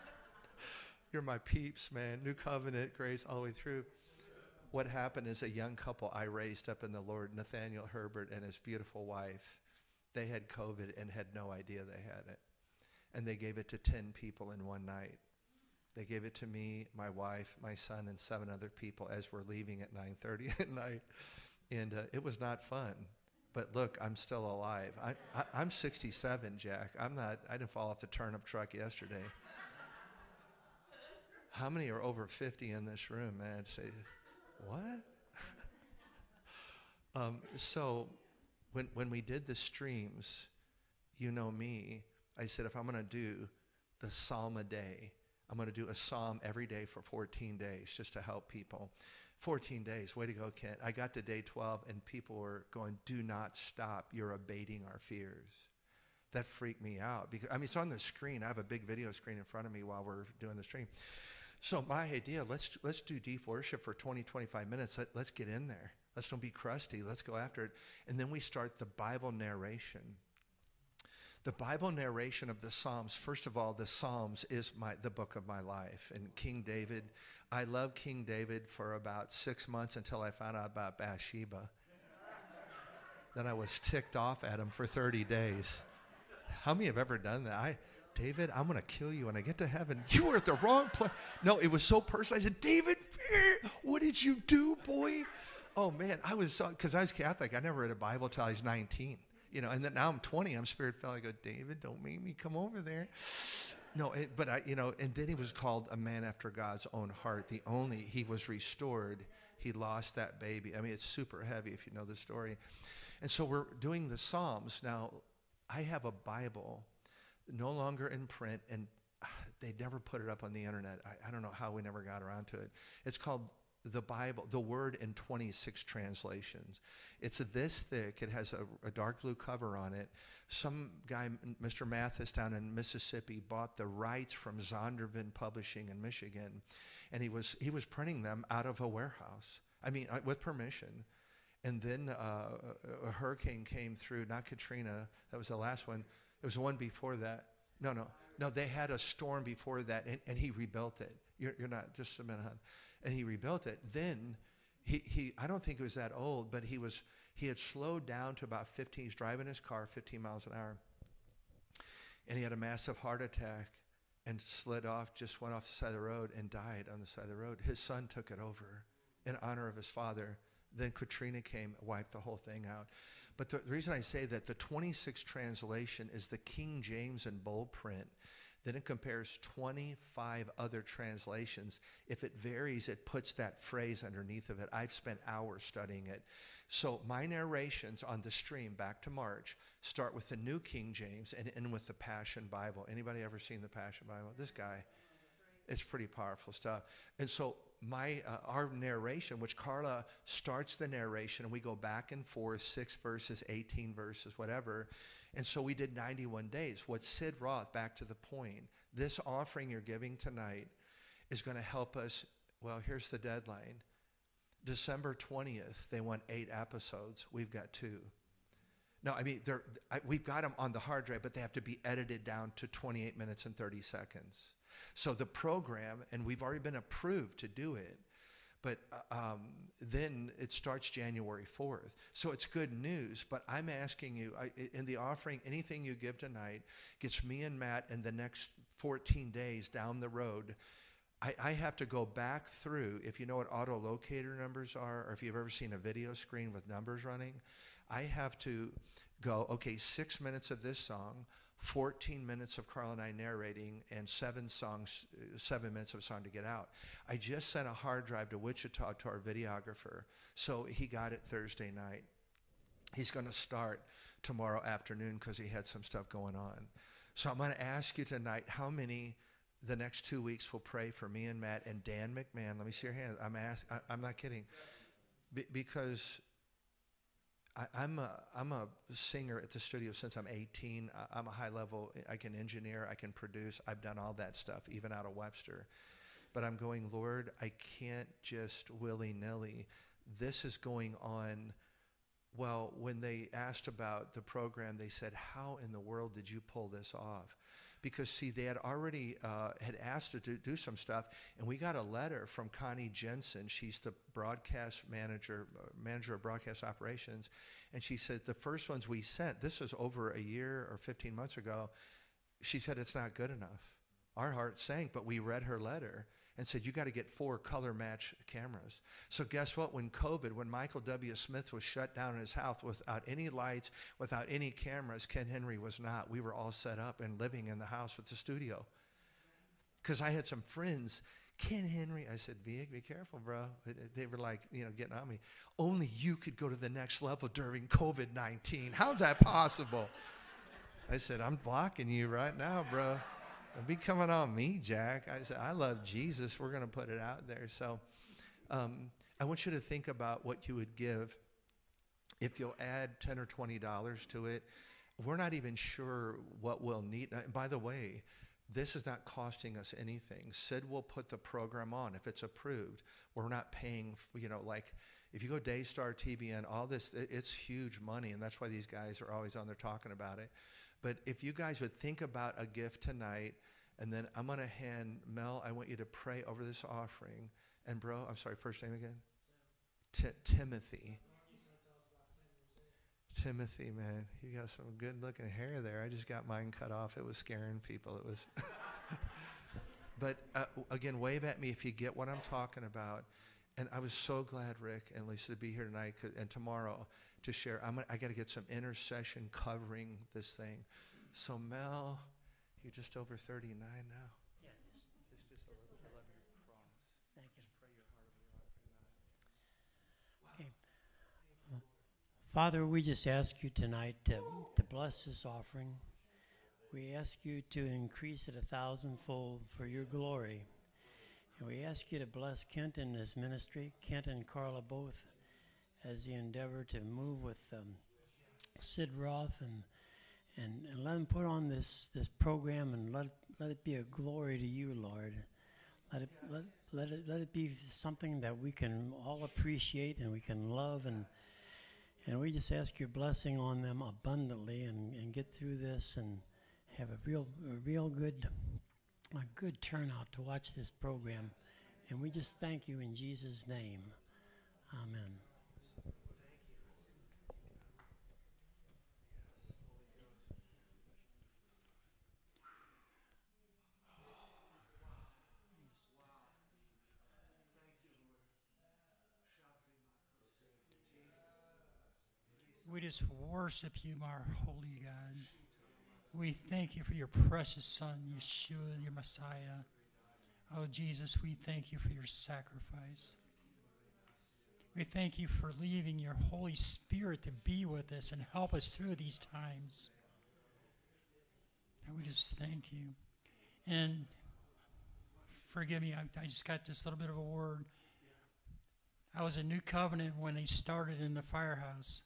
Speaker 1: <laughs> you're my peeps, man. New covenant, grace, all the way through. What happened is a young couple I raised up in the Lord, Nathaniel Herbert and his beautiful wife, they had COVID and had no idea they had it and they gave it to 10 people in one night. They gave it to me, my wife, my son, and seven other people as we're leaving at 9:30 <laughs> at night, and uh, it was not fun. But look, I'm still alive. I, I, am 67, Jack. I'm not. I didn't fall off the turnip truck yesterday. <laughs> How many are over 50 in this room, man? Say, what? <laughs> um, so, when when we did the streams, you know me. I said, if I'm going to do the psalm a day, I'm going to do a psalm every day for 14 days just to help people. 14 days, way to go, Kent. I got to day 12 and people were going, do not stop. You're abating our fears. That freaked me out because, I mean, it's on the screen. I have a big video screen in front of me while we're doing the stream. So my idea, let's, let's do deep worship for 20, 25 minutes. Let, let's get in there. Let's don't be crusty. Let's go after it. And then we start the Bible narration the Bible narration of the Psalms, first of all, the Psalms is my, the book of my life. And King David, I loved King David for about six months until I found out about Bathsheba. <laughs> then I was ticked off at him for 30 days. How many have ever done that? I, David, I'm going to kill you when I get to heaven. You were at the wrong place. No, it was so personal. I said, David, eh, what did you do, boy? Oh, man, I was so, because I was Catholic. I never read a Bible till I was 19 you know, and then now I'm 20, I'm spirit filled. I go, David, don't make me come over there. No, it, but I, you know, and then he was called a man after God's own heart. The only, he was restored. He lost that baby. I mean, it's super heavy if you know the story. And so we're doing the Psalms. Now, I have a Bible, no longer in print, and uh, they never put it up on the internet. I, I don't know how we never got around to it. It's called the Bible, the Word in 26 translations. It's this thick. It has a, a, dark blue cover on it. Some guy, Mr. Mathis down in Mississippi, bought the rights from Zondervan Publishing in Michigan, and he was he was printing them out of a warehouse. I mean, uh, with permission. And then uh, a hurricane came through. Not Katrina. That was the last one. It was the one before that. No, no, no. They had a storm before that, and, and he rebuilt it. You're, you're not just a minute, and he rebuilt it. Then he, he I don't think he was that old, but he was he had slowed down to about 15. He's driving his car 15 miles an hour, and he had a massive heart attack and slid off, just went off the side of the road and died on the side of the road. His son took it over in honor of his father. Then Katrina came, wiped the whole thing out. But the, the reason I say that the 26 translation is the King James and bold print. Then it compares 25 other translations. If it varies, it puts that phrase underneath of it. I've spent hours studying it. So my narrations on the stream back to March start with the New King James and end with the Passion Bible. Anybody ever seen the Passion Bible? This guy. It's pretty powerful stuff. And so my uh, our narration, which Carla starts the narration, and we go back and forth, six verses, 18 verses, whatever. And so we did 91 days. What Sid Roth, back to the point, this offering you're giving tonight is going to help us. Well, here's the deadline December 20th, they want eight episodes. We've got two. No, I mean, they're, I, we've got them on the hard drive, but they have to be edited down to 28 minutes and 30 seconds. So the program, and we've already been approved to do it, But uh, um, then it starts January 4th. So it's good news. But I'm asking you I, in the offering, anything you give tonight gets me and Matt in the next 14 days down the road. I, I have to go back through, if you know what auto locator numbers are, or if you've ever seen a video screen with numbers running, I have to go, okay, six minutes of this song, 14 minutes of Carla and I narrating, and seven songs, seven minutes of a song to get out. I just sent a hard drive to Wichita to our videographer, so he got it Thursday night. He's going to start tomorrow afternoon because he had some stuff going on. So I'm going to ask you tonight how many the next two weeks will pray for me and Matt and Dan McMahon. Let me see your hands. I'm ask, I, I'm not kidding, Be, because I, am a I'm a singer at the studio since I'm 18. I, I'm a high level. I can engineer. I can produce. I've done all that stuff, even out of Webster. But I'm going, Lord. I can't just willy nilly. This is going on. Well, when they asked about the program, they said, "How in the world did you pull this off?" Because see they had already uh, had asked to do, do, some stuff and we got a letter from connie jensen. She's the broadcast manager uh, manager of broadcast operations and she said the first ones we sent this was over a year or 15 months ago she said it's not good enough. Our heart sank but we read her letter and said, You got to get four color match cameras. So, guess what? When COVID, when Michael W. Smith was shut down in his house without any lights, without any cameras, Kent Henry was not. We were all set up and living in the house with the studio. Because I had some friends Kent Henry. I said, be, be careful, bro. They were like, you know, getting on me. Only you could go to the next level during COVID 19. How's that possible? I said, I'm blocking you right now, bro. Don't be coming on me, Jack. I said, I love Jesus. We're going to put it out there. So um, I want you to think about what you would give if you'll add 10 or $20 to it. We're not even sure what we'll need. And by the way, this is not costing us anything. Sid will put the program on if it's approved. We're not paying, you know, like if you go Daystar, TBN, all this, it's huge money, and that's why these guys are always on there talking about it. But if you guys would think about a gift tonight, and then I'm going to hand Mel, I want you to pray over this offering. And, bro, I'm sorry, first name again? T- Timothy. Timothy, man, you got some good looking hair there. I just got mine cut off. It was scaring people. It was. <laughs> but uh, again, wave at me if you get what I'm talking about. And I was so glad, Rick and Lisa, to be here tonight and tomorrow to share. I'm, I got to get some intercession covering this thing. So, Mel, you're just over 39 now.
Speaker 4: Yeah, just,
Speaker 1: Just, just cross.
Speaker 4: thank you.
Speaker 1: Just pray your heart over your offering now.
Speaker 4: Okay. Father, we just ask you tonight to, to bless this offering. We ask you to increase it a thousandfold for your glory. And we ask you to bless Kent in this ministry, Kent and Carla both, as they endeavor to move with um, Sid Roth and, and and let him put on this this program and let let it be a glory to you, Lord. Let it let, let it let it be something that we can all appreciate and we can love and and we just ask your blessing on them abundantly and, and get through this and have a real a real good a good turnout to watch this program. And we just thank you in Jesus' name. Amen.
Speaker 5: We just worship you, our holy God. We thank you for your precious Son, Yeshua, your Messiah. Oh, Jesus, we thank you for your sacrifice. We thank you for leaving your Holy Spirit to be with us and help us through these times. And we just thank you. And forgive me, I, I just got this little bit of a word. I was a new covenant when they started in the firehouse.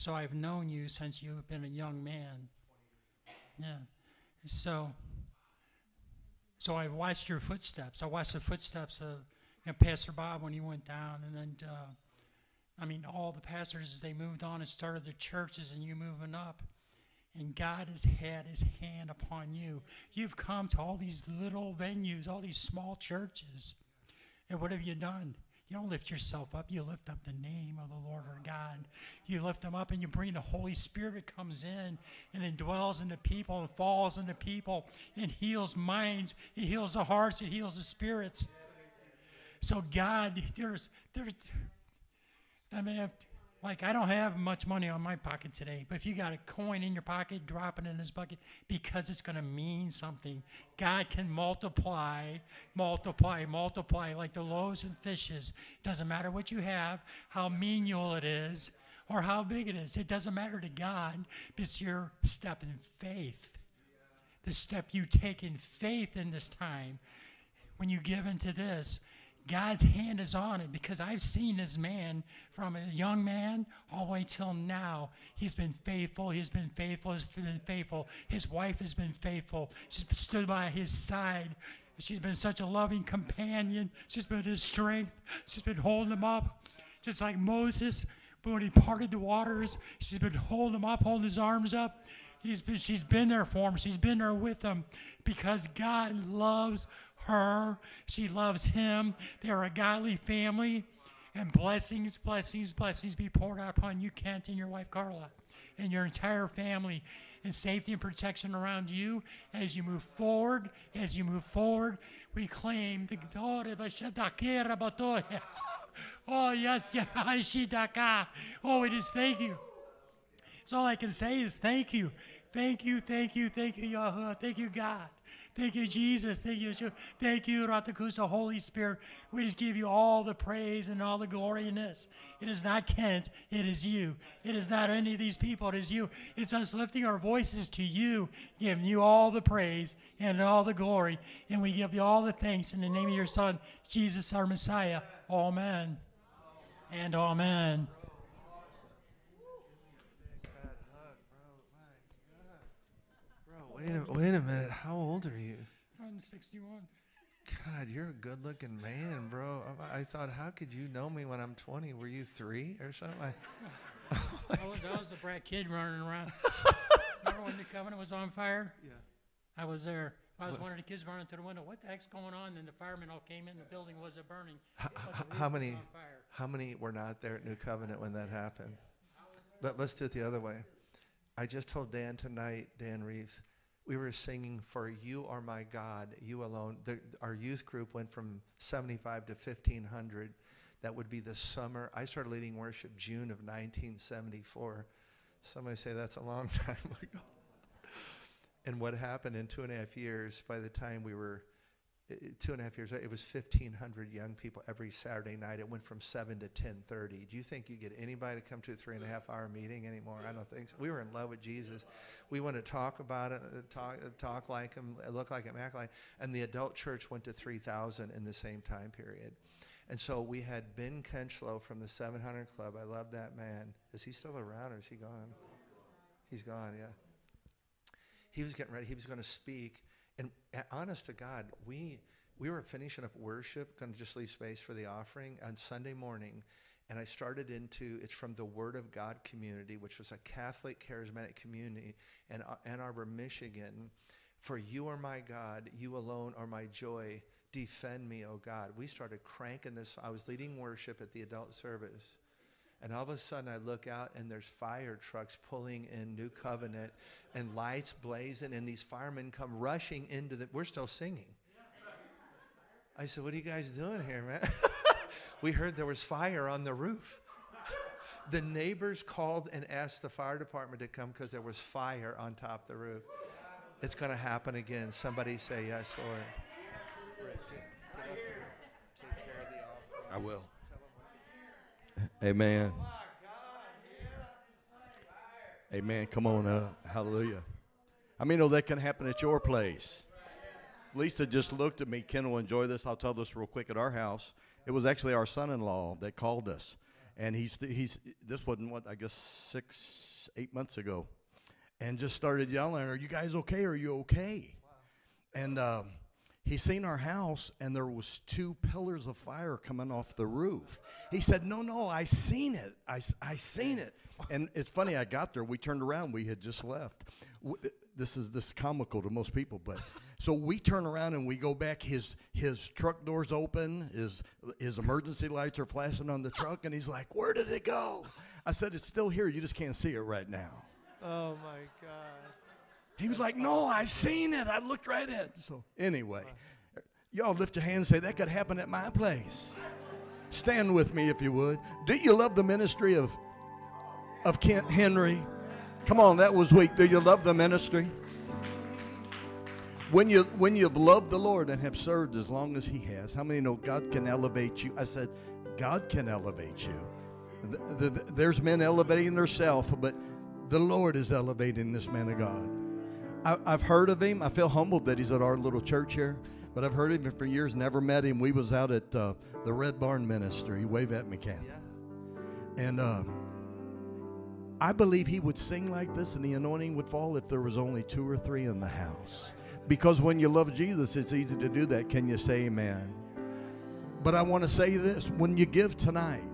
Speaker 5: So I've known you since you've been a young man. Yeah. So, so I watched your footsteps. I watched the footsteps of you know, Pastor Bob when he went down, and then, uh, I mean, all the pastors as they moved on and started their churches, and you moving up. And God has had His hand upon you. You've come to all these little venues, all these small churches, And what have you done? You don't lift yourself up. You lift up the name of the Lord our God. You lift them up and you bring the Holy Spirit comes in and then dwells in the people and falls in the people and heals minds. It heals the hearts. It heals the spirits. So God, there's there's I mean, like I don't have much money on my pocket today, but if you got a coin in your pocket, drop it in this bucket because it's going to mean something. God can multiply, multiply, multiply like the loaves and fishes. Doesn't matter what you have, how menial it is, or how big it is. It doesn't matter to God. It's your step in faith. The step you take in faith in this time when you give into this, God's hand is on it because I've seen this man from a young man all the way till now. He's been faithful. He's been faithful. He's been faithful. His wife has been faithful. She's stood by his side. She's been such a loving companion. She's been his strength. She's been holding him up, just like Moses. But when he parted the waters, she's been holding him up, holding his arms up. He's been, she's been there for him. She's been there with him because God loves her. She loves him. They're a godly family. And blessings, blessings, blessings be poured out upon you, Kent, and your wife, Carla, and your entire family. And safety and protection around you as you move forward. As you move forward, we claim the glory of <laughs> Oh, yes, yes, Shidaka. Oh, we just thank you. So all I can say is thank you. Thank you, thank you, thank you, Yahuwah. Thank you, God. Thank you, Jesus. Thank you, Yeshua. Thank you, Ratakusa, Holy Spirit. We just give you all the praise and all the glory in this. It is not Kent, it is you. It is not any of these people, it is you. It's us lifting our voices to you, giving you all the praise and all the glory. And we give you all the thanks in the name of your Son, Jesus, our Messiah. Amen. And amen.
Speaker 1: Wait a, wait a minute. How old are you?
Speaker 5: I'm 61.
Speaker 1: God, you're a good looking man, bro. I, I thought, how could you know me when I'm 20? Were you three or something? I, <laughs> oh
Speaker 5: I was, I was the brat kid running around. <laughs> Remember when the covenant was on fire?
Speaker 1: Yeah.
Speaker 5: I was there. I was
Speaker 1: What-
Speaker 5: one of the kids running to the window. What the heck's going on? And the firemen all came in. The building wasn't burning.
Speaker 1: H-
Speaker 5: but
Speaker 1: h- how many? How many were not there at New Covenant when that happened? Let, let's do it the other way. I just told Dan tonight, Dan Reeves, we were singing for You Are My God, You Alone. The, our youth group went from 75 to 1,500. That would be the summer. I started leading worship June of 1974. Somebody say that's a long <laughs> time ago. And what happened in two and a half years, by the time we were two and a half years, it was 1,500 young people every Saturday night. It went from 7 to 10.30. Do you think you get anybody to come to a three and a half hour meeting anymore? I don't think so. We were in love with Jesus. We want to talk about it, uh, talk, uh, talk like him, uh, look like him, act like And the adult church went to 3,000 in the same time period. And so we had Ben Kinchlow from the 700 Club. I love that man. Is he still around or is he gone? He's gone, yeah. He was getting ready. He was going to speak. And honest to God, we we were finishing up worship, going to just leave space for the offering on Sunday morning. And I started into it's from the Word of God community, which was a Catholic charismatic community in uh, Ann Arbor, Michigan. For you are my God, you alone are my joy. Defend me, O God. We started cranking this. I was leading worship at the adult service. And all of a sudden, I look out and there's fire trucks pulling in New Covenant and lights blazing, and these firemen come rushing into the. We're still singing. I said, What are you guys doing here, man? <laughs> we heard there was fire on the roof. The neighbors called and asked the fire department to come because there was fire on top of the roof. It's going to happen again. Somebody say yes, Lord.
Speaker 3: I will.
Speaker 6: Amen. Amen. Come on up. Hallelujah. I mean, know that can happen at your place. Lisa just looked at me. Ken will enjoy this. I'll tell this real quick. At our house, it was actually our son-in-law that called us, and he's he's this wasn't what I guess six eight months ago, and just started yelling, "Are you guys okay? Are you okay?" And um, he seen our house, and there was two pillars of fire coming off the roof. He said, "No, no, I seen it. I, I seen it." And it's funny. I got there. We turned around. We had just left.
Speaker 3: Uh, this is this is comical to most people, but <laughs> so we turn around and we go back. His his truck doors open. His his emergency lights are flashing on the truck, and he's like, "Where did it go?" I said, "It's still here. You just can't see it right now."
Speaker 1: Oh my God.
Speaker 3: He was like, "No, I seen it. I looked right at." it." So anyway, y'all lift your hands. and Say that could happen at my place. Stand with me if you would. Do you love the ministry of of Kent Henry? Come on, that was weak. Do you love the ministry? When you when you've loved the Lord and have served as long as He has, how many know God can elevate you? I said, God can elevate you. The- the- there's men elevating themselves, but the Lord is elevating this man of God. I, I've heard of him. I feel humbled that he's at our little church here, but I've heard of him for years. Never met him. We was out at uh, the Red Barn Ministry. Wave at me, Ken.
Speaker 1: Yeah.
Speaker 3: And uh, I believe he would sing like this and the anointing would fall if there was only two or three in the house. Because when you love Jesus, it's easy to do that. Can you say amen? But I want to say this when you give tonight,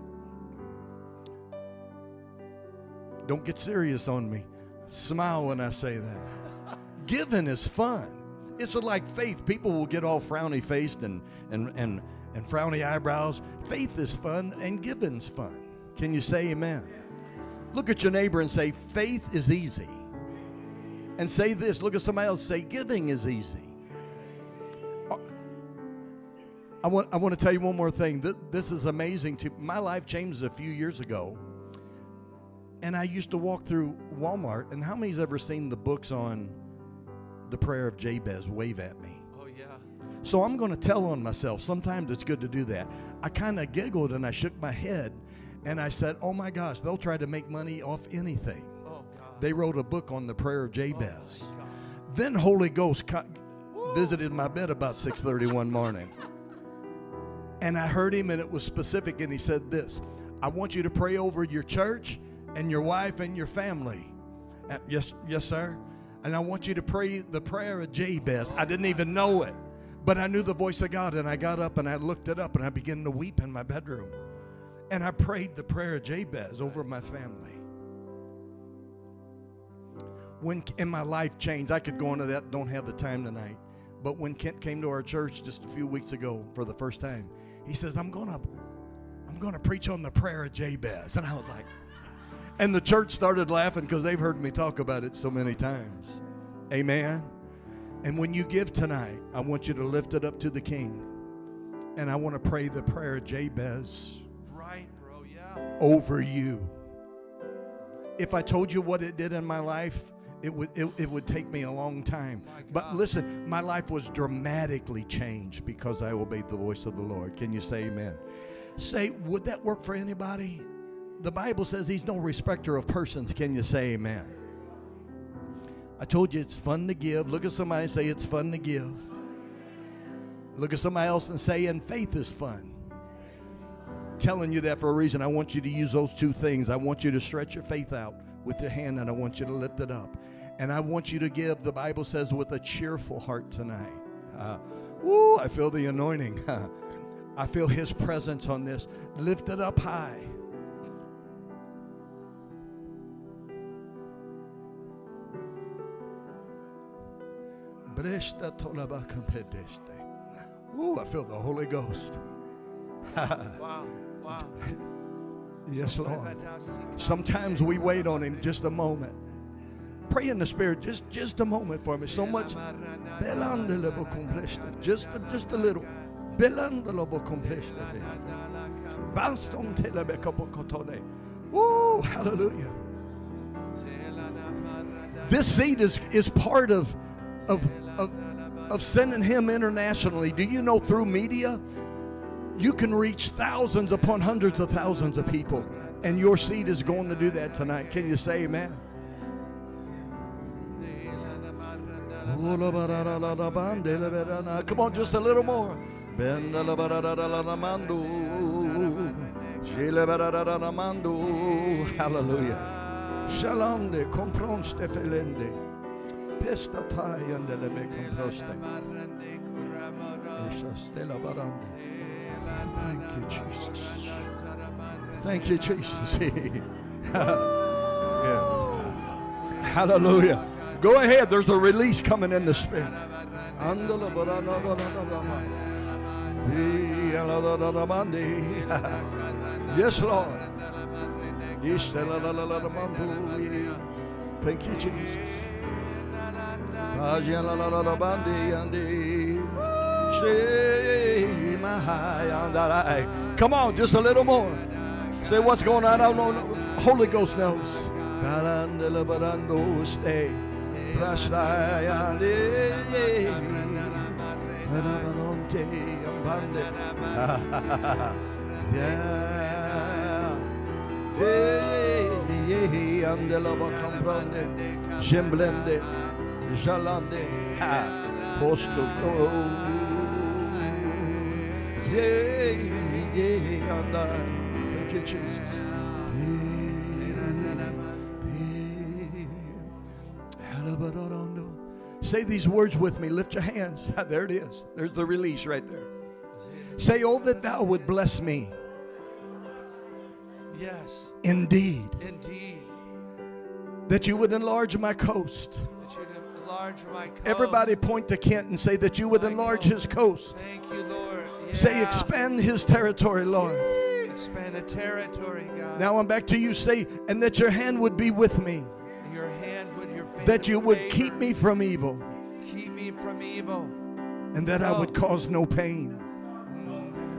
Speaker 3: don't get serious on me. Smile when I say that. Giving is fun. It's like faith. People will get all frowny faced and, and, and, and frowny eyebrows. Faith is fun and giving's fun. Can you say amen? Look at your neighbor and say, faith is easy. And say this. Look at somebody else. Say, giving is easy. I want, I want to tell you one more thing. This is amazing. To my life changed a few years ago, and I used to walk through Walmart. And how many's ever seen the books on the prayer of Jabez? Wave at me.
Speaker 1: Oh yeah.
Speaker 3: So I'm going to tell on myself. Sometimes it's good to do that. I kind of giggled and I shook my head, and I said, "Oh my gosh, they'll try to make money off anything."
Speaker 1: Oh God.
Speaker 3: They wrote a book on the prayer of
Speaker 1: Oh,
Speaker 3: Jabez.
Speaker 1: God.
Speaker 3: Then Holy Ghost co- visited my bed about 6:30 one morning. And I heard him and it was specific and he said this, I want you to pray over your church and your wife and your family. Uh, yes, yes, sir. And I want you to pray the prayer of Jabez. I didn't even know it, but I knew the voice of God and I got up and I looked it up and I began to weep in my bedroom. And I prayed the prayer of Jabez over my family when in my life changed, I could go into that, don't have the time tonight. But when Kent came to our church just a few weeks ago for the first time, he says, I'm gonna I'm gonna preach on the prayer of Jabez. And I was like, and the church started laughing because they've heard me talk about it so many times. Amen. And when you give tonight, I want you to lift it up to the King. And I want to pray the prayer of Jabez
Speaker 1: Right, bro. Yeah.
Speaker 3: over you. If I told you what it did in my life, it would it, it would take me a long time.
Speaker 1: My
Speaker 3: But listen, my life was dramatically changed because I obeyed the voice of the Lord. Can you say amen? Say, would that work for anybody? The Bible says he's no respecter of persons. Can you say amen? I told you it's fun to give. Look at somebody and say it's fun to give. Look at somebody else and say, and faith is fun telling you that for a reason. I want you to use those two things. I want you to stretch your faith out with your hand and I want you to lift it up. And I want you to give, the Bible says, with a cheerful heart tonight. Uh, woo, I feel the anointing. <laughs> I feel his presence on this. Lift it up high. Ooh, I feel the Holy Ghost. <laughs>
Speaker 1: Wow. Wow.
Speaker 3: Yes, Lord. Sometimes we wait on him just a moment. Pray in the spirit just just a moment for me. So much belandele complexity. Just just a little. Belandele complexity. Baston telebe kapokotone. Woo, hallelujah. This seed is is part of of of of sending him internationally. Do you know through media you can reach thousands upon hundreds of thousands of people, and your seed is going to do that tonight. Can you say amen? Come on, just a little more. Hallelujah. Shalom de. Pesta tayandele me comproste. Esha stella barande. Thank you, Jesus. Thank you, Jesus. <laughs> Yeah. Hallelujah. Go ahead. There's a release coming in the spirit. Yes, Lord. Thank you, Jesus. Come on, just a little more. Say what's going on. I don't know. Holy Ghost knows. Stay. <laughs> Yeah. Bakambrande, jemblende, jalande, ha, posto to. Yeah, yeah, and I, thank you, Jesus. Say these words with me. Lift your hands. <laughs> There it is. There's the release right there. Say, Oh, that thou would bless me
Speaker 1: Yes,
Speaker 3: indeed,
Speaker 1: indeed.
Speaker 3: that you would enlarge my coast. Everybody point to Kent and say that you would
Speaker 1: My
Speaker 3: enlarge
Speaker 1: coast.
Speaker 3: his coast.
Speaker 1: Thank you, Lord.
Speaker 3: Say, expand his territory, Lord.
Speaker 1: Expand the territory, God.
Speaker 3: Now I'm back to you. Say, and that your hand would be with me,
Speaker 1: your hand would your
Speaker 3: that you would
Speaker 1: favor.
Speaker 3: keep me from evil,
Speaker 1: keep me from evil.
Speaker 3: and that I would
Speaker 1: Oh.
Speaker 3: cause no pain.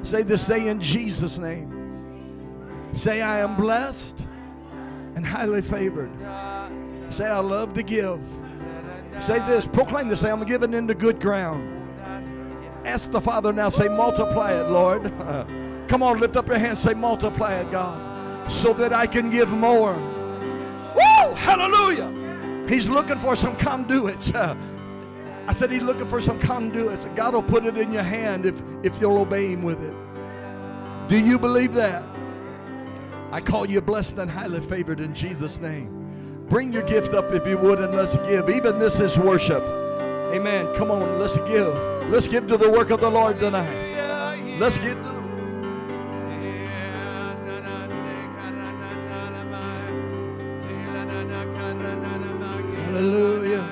Speaker 3: Say this, say in Jesus' name. Say, I am blessed and highly favored. Say, I love to give. Say this, proclaim this, say, I'm giving into good ground. Ask the Father now, say, multiply it, Lord. <laughs> Come on, lift up your hands, say, multiply it, God, so that I can give more. Woo! Hallelujah! He's looking for some conduits. <laughs> I said he's looking for some conduits. God will put it in your hand if, if you'll obey him with it. Do you believe that? I call you blessed and highly favored in Jesus' name. Bring your gift up if you would and let's give. Even this is worship. Amen. Come on, let's give. Let's give to the work of the Lord tonight. Let's give to Hallelujah.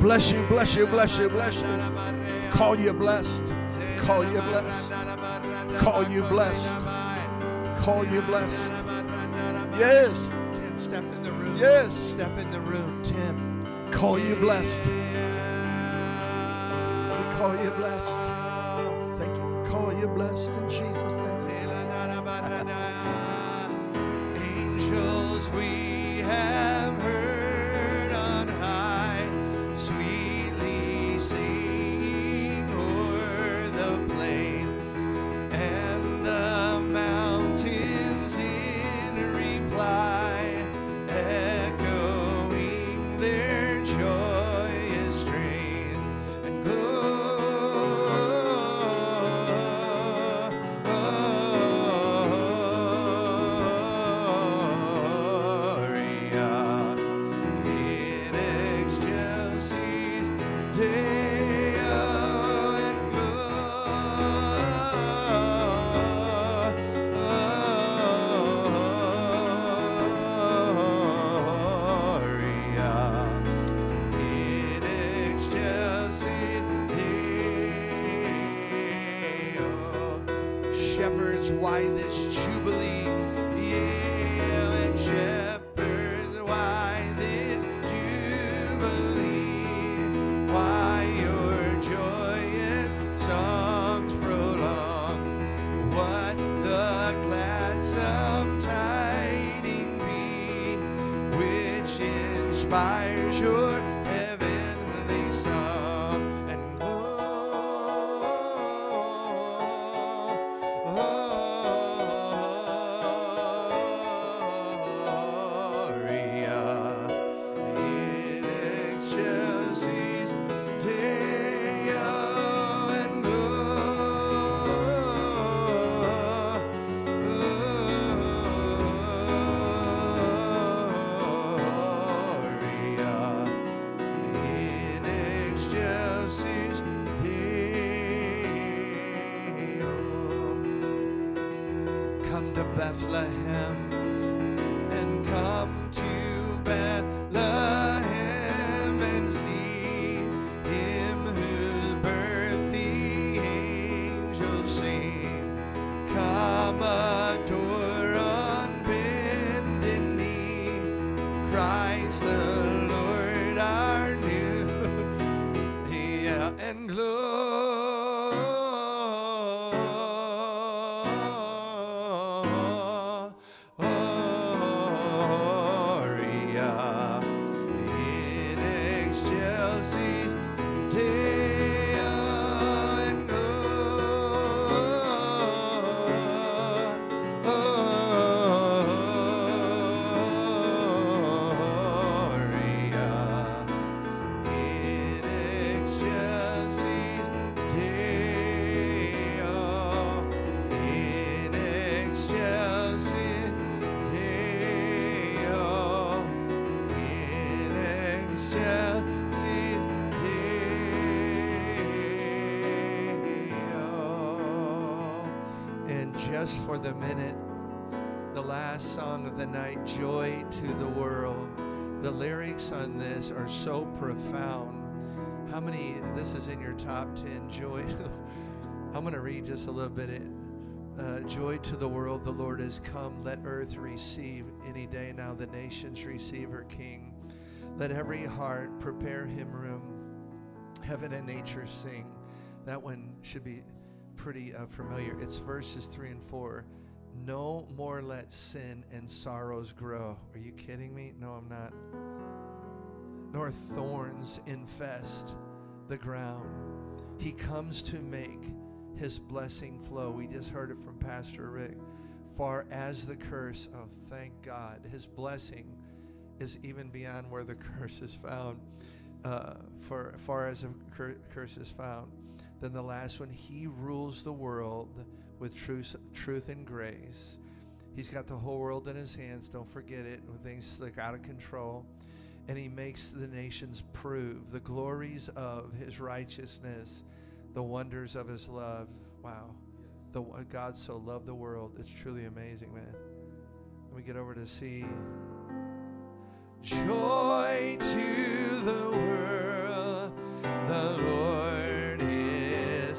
Speaker 3: Bless you, bless you, bless you, bless you. Call you blessed. Call you blessed. Call you blessed. Call you blessed. Yes.
Speaker 1: Step in the room.
Speaker 3: Yes.
Speaker 1: Step in the room, Tim.
Speaker 3: Call you blessed. We call you blessed. Thank you. Call you blessed in Jesus' name.
Speaker 1: Angels we have heard for the minute, the last song of the night, Joy to the World. The lyrics on this are so profound. How many, this is in your top 10, Joy. <laughs> I'm going to read just a little bit. It, uh, joy to the world, the Lord has come. Let earth receive any day now, the nations receive her King. Let every heart prepare him room. Heaven and nature sing. That one should be pretty uh, familiar. It's verses 3 and 4. No more let sin and sorrows grow. Are you kidding me? No, I'm not. Nor thorns infest the ground. He comes to make his blessing flow. We just heard it from Pastor Rick. Far as the curse, oh, thank God. His blessing is even beyond where the <laughs> curse is found. Uh, for far as the cur- curse is found. Then the last one, he rules the world with truth, truth and grace. He's got the whole world in his hands. Don't forget it when things look out of control. And he makes the nations prove the glories of his righteousness, the wonders of his love. Wow. The, God so loved the world. It's truly amazing, man. Let me get over to see. Joy to the world, the Lord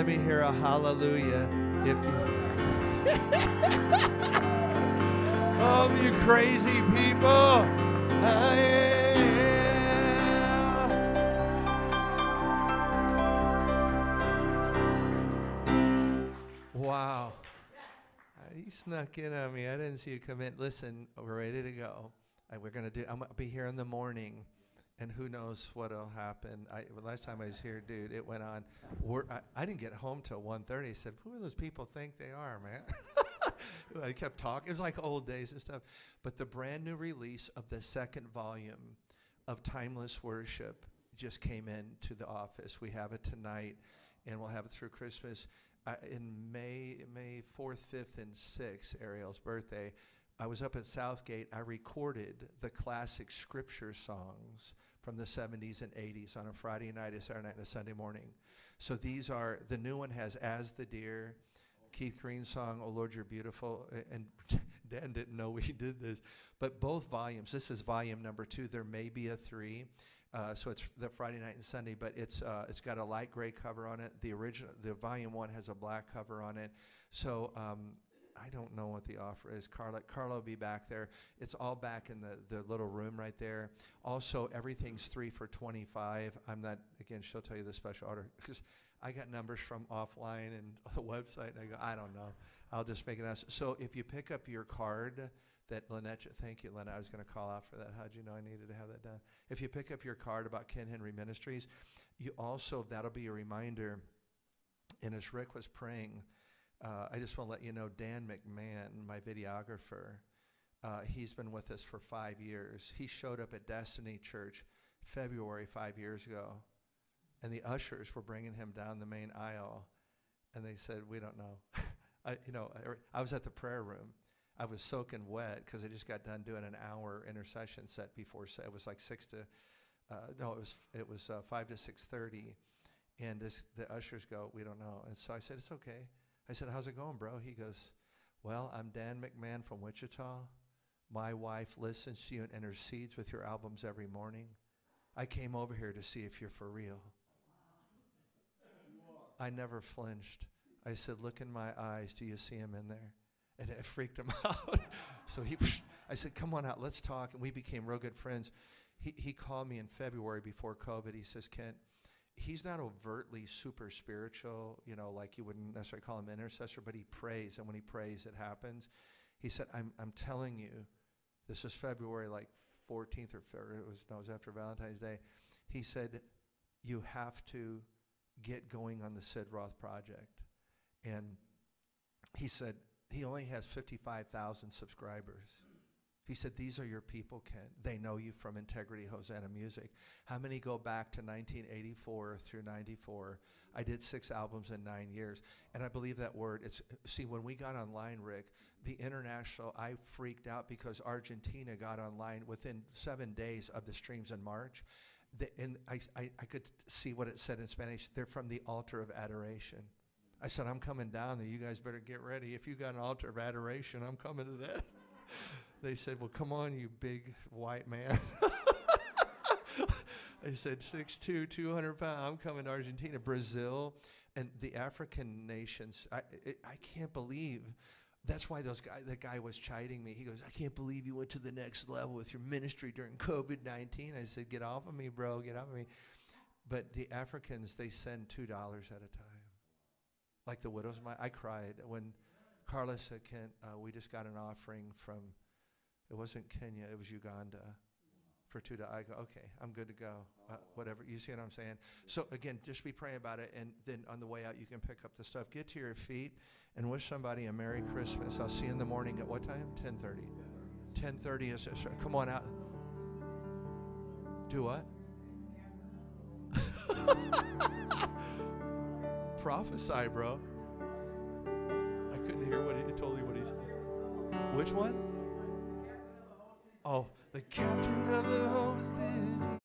Speaker 1: Let me hear a hallelujah. If you. <laughs> oh, you crazy people. Wow. Uh, You snuck in on me. I didn't see you come in. Listen, we're ready to go. And we're gonna do. I'm gonna be here in the morning, and who knows what'll happen. I last time I was here, dude, it went on. I, I didn't get home till 1:30. I said, "Who do those people think they are, man?" <laughs> I kept talking. It was like old days and stuff. But the brand new release of the second volume of Timeless Worship just came into the office. We have it tonight, and we'll have it through Christmas. Uh, in May, May 4th, 5th, and 6th, Ariel's birthday, I was up at Southgate. I recorded the classic scripture songs from the 70s and 80s on a Friday night, a Saturday night, and a Sunday morning. So these are, the new one has As the Deer, Keith Green's song, Oh Lord, You're Beautiful. And <laughs> Dan didn't know we did this, but both volumes, this is volume number two. There may be a three. Uh, so it's the Friday night and Sunday, but it's uh, it's got a light gray cover on it. The original, the volume one has a black cover on it. So um, I don't know what the offer is. Carla, Carla will be back there. It's all back in the, the little room right there. Also, everything's three for 25. I'm not, again, she'll tell you the special order <laughs> because I got numbers from offline and <laughs> the website, and I go, I don't know. I'll just make it us. So if you pick up your card that Lynette, thank you, Lynette. I was going to call out for that. How'd you know I needed to have that done? If you pick up your card about Kent Henry Ministries, you also, that'll be a reminder. And as Rick was praying, uh, I just want to let you know Dan McMahon, my videographer, uh, he's been with us for five years. He showed up at Destiny Church February five years ago, and the ushers were bringing him down the main aisle, and they said, "We don't know." <laughs> I, you know, I, I was at the prayer room. I was soaking wet because I just got done doing an hour intercession set before. se- It was like six to, uh, no, it was it was uh, five to six thirty, and this the ushers go, "We don't know," and so I said, "It's okay." I said, How's it going, bro? He goes, Well, I'm Dan McMahon from Wichita. My wife listens to you and intercedes with your albums every morning. I came over here to see if you're for real. I never flinched. I said, Look in my eyes. Do you see him in there? And it freaked him <laughs> out. so he, I said, Come on out. Let's talk. And we became real good friends. He, he called me in February before COVID. He says, Kent, he's not overtly super spiritual, you know, like you wouldn't necessarily call him an intercessor, but he prays, and when he prays, it happens. He said, "I'm I'm telling you, this was February like 14th or, or it was no, it was after Valentine's Day." He said, "You have to get going on the Sid Roth project," and he said he only has 55,000 subscribers. He said, These are your people, Ken. They know you from Integrity Hosanna Music. How many go back to 1984 through 94? I did six albums in nine years. And I believe that word. It's See, when we got online, Rick, the international, I freaked out because Argentina got online within seven days of the streams in March. The, and I, I, I could see what it said in Spanish. They're from the altar of adoration. I said, I'm coming down there. You guys better get ready. If you got an altar of adoration, I'm coming to that. <laughs> they said, Well, come on, you big white man. <laughs> I said, 6'2, 200 pounds. I'm coming to Argentina, Brazil, and the African nations. I, I can't believe. That's why those guy, that guy was chiding me. He goes, I can't believe you went to the next level with your ministry during COVID 19. I said, Get off of me, bro. Get off of me. But the Africans, they send $2 at a time. Like the widows. My, I cried when Carlos said, Kent, uh, we just got an offering from, it wasn't Kenya, it was Uganda for two dollars. I go, okay, I'm good to go. Uh, whatever. You see what I'm saying? So again, just be praying about it, and then on the way out, you can pick up the stuff. Get to your feet and wish somebody a Merry Christmas. I'll see you in the morning at what time? 10:30. 10:30 is. is- Come on out. Do what? <laughs> Prophesy, bro. I couldn't hear what he told you what he said. Which one? Oh, the captain of the host is.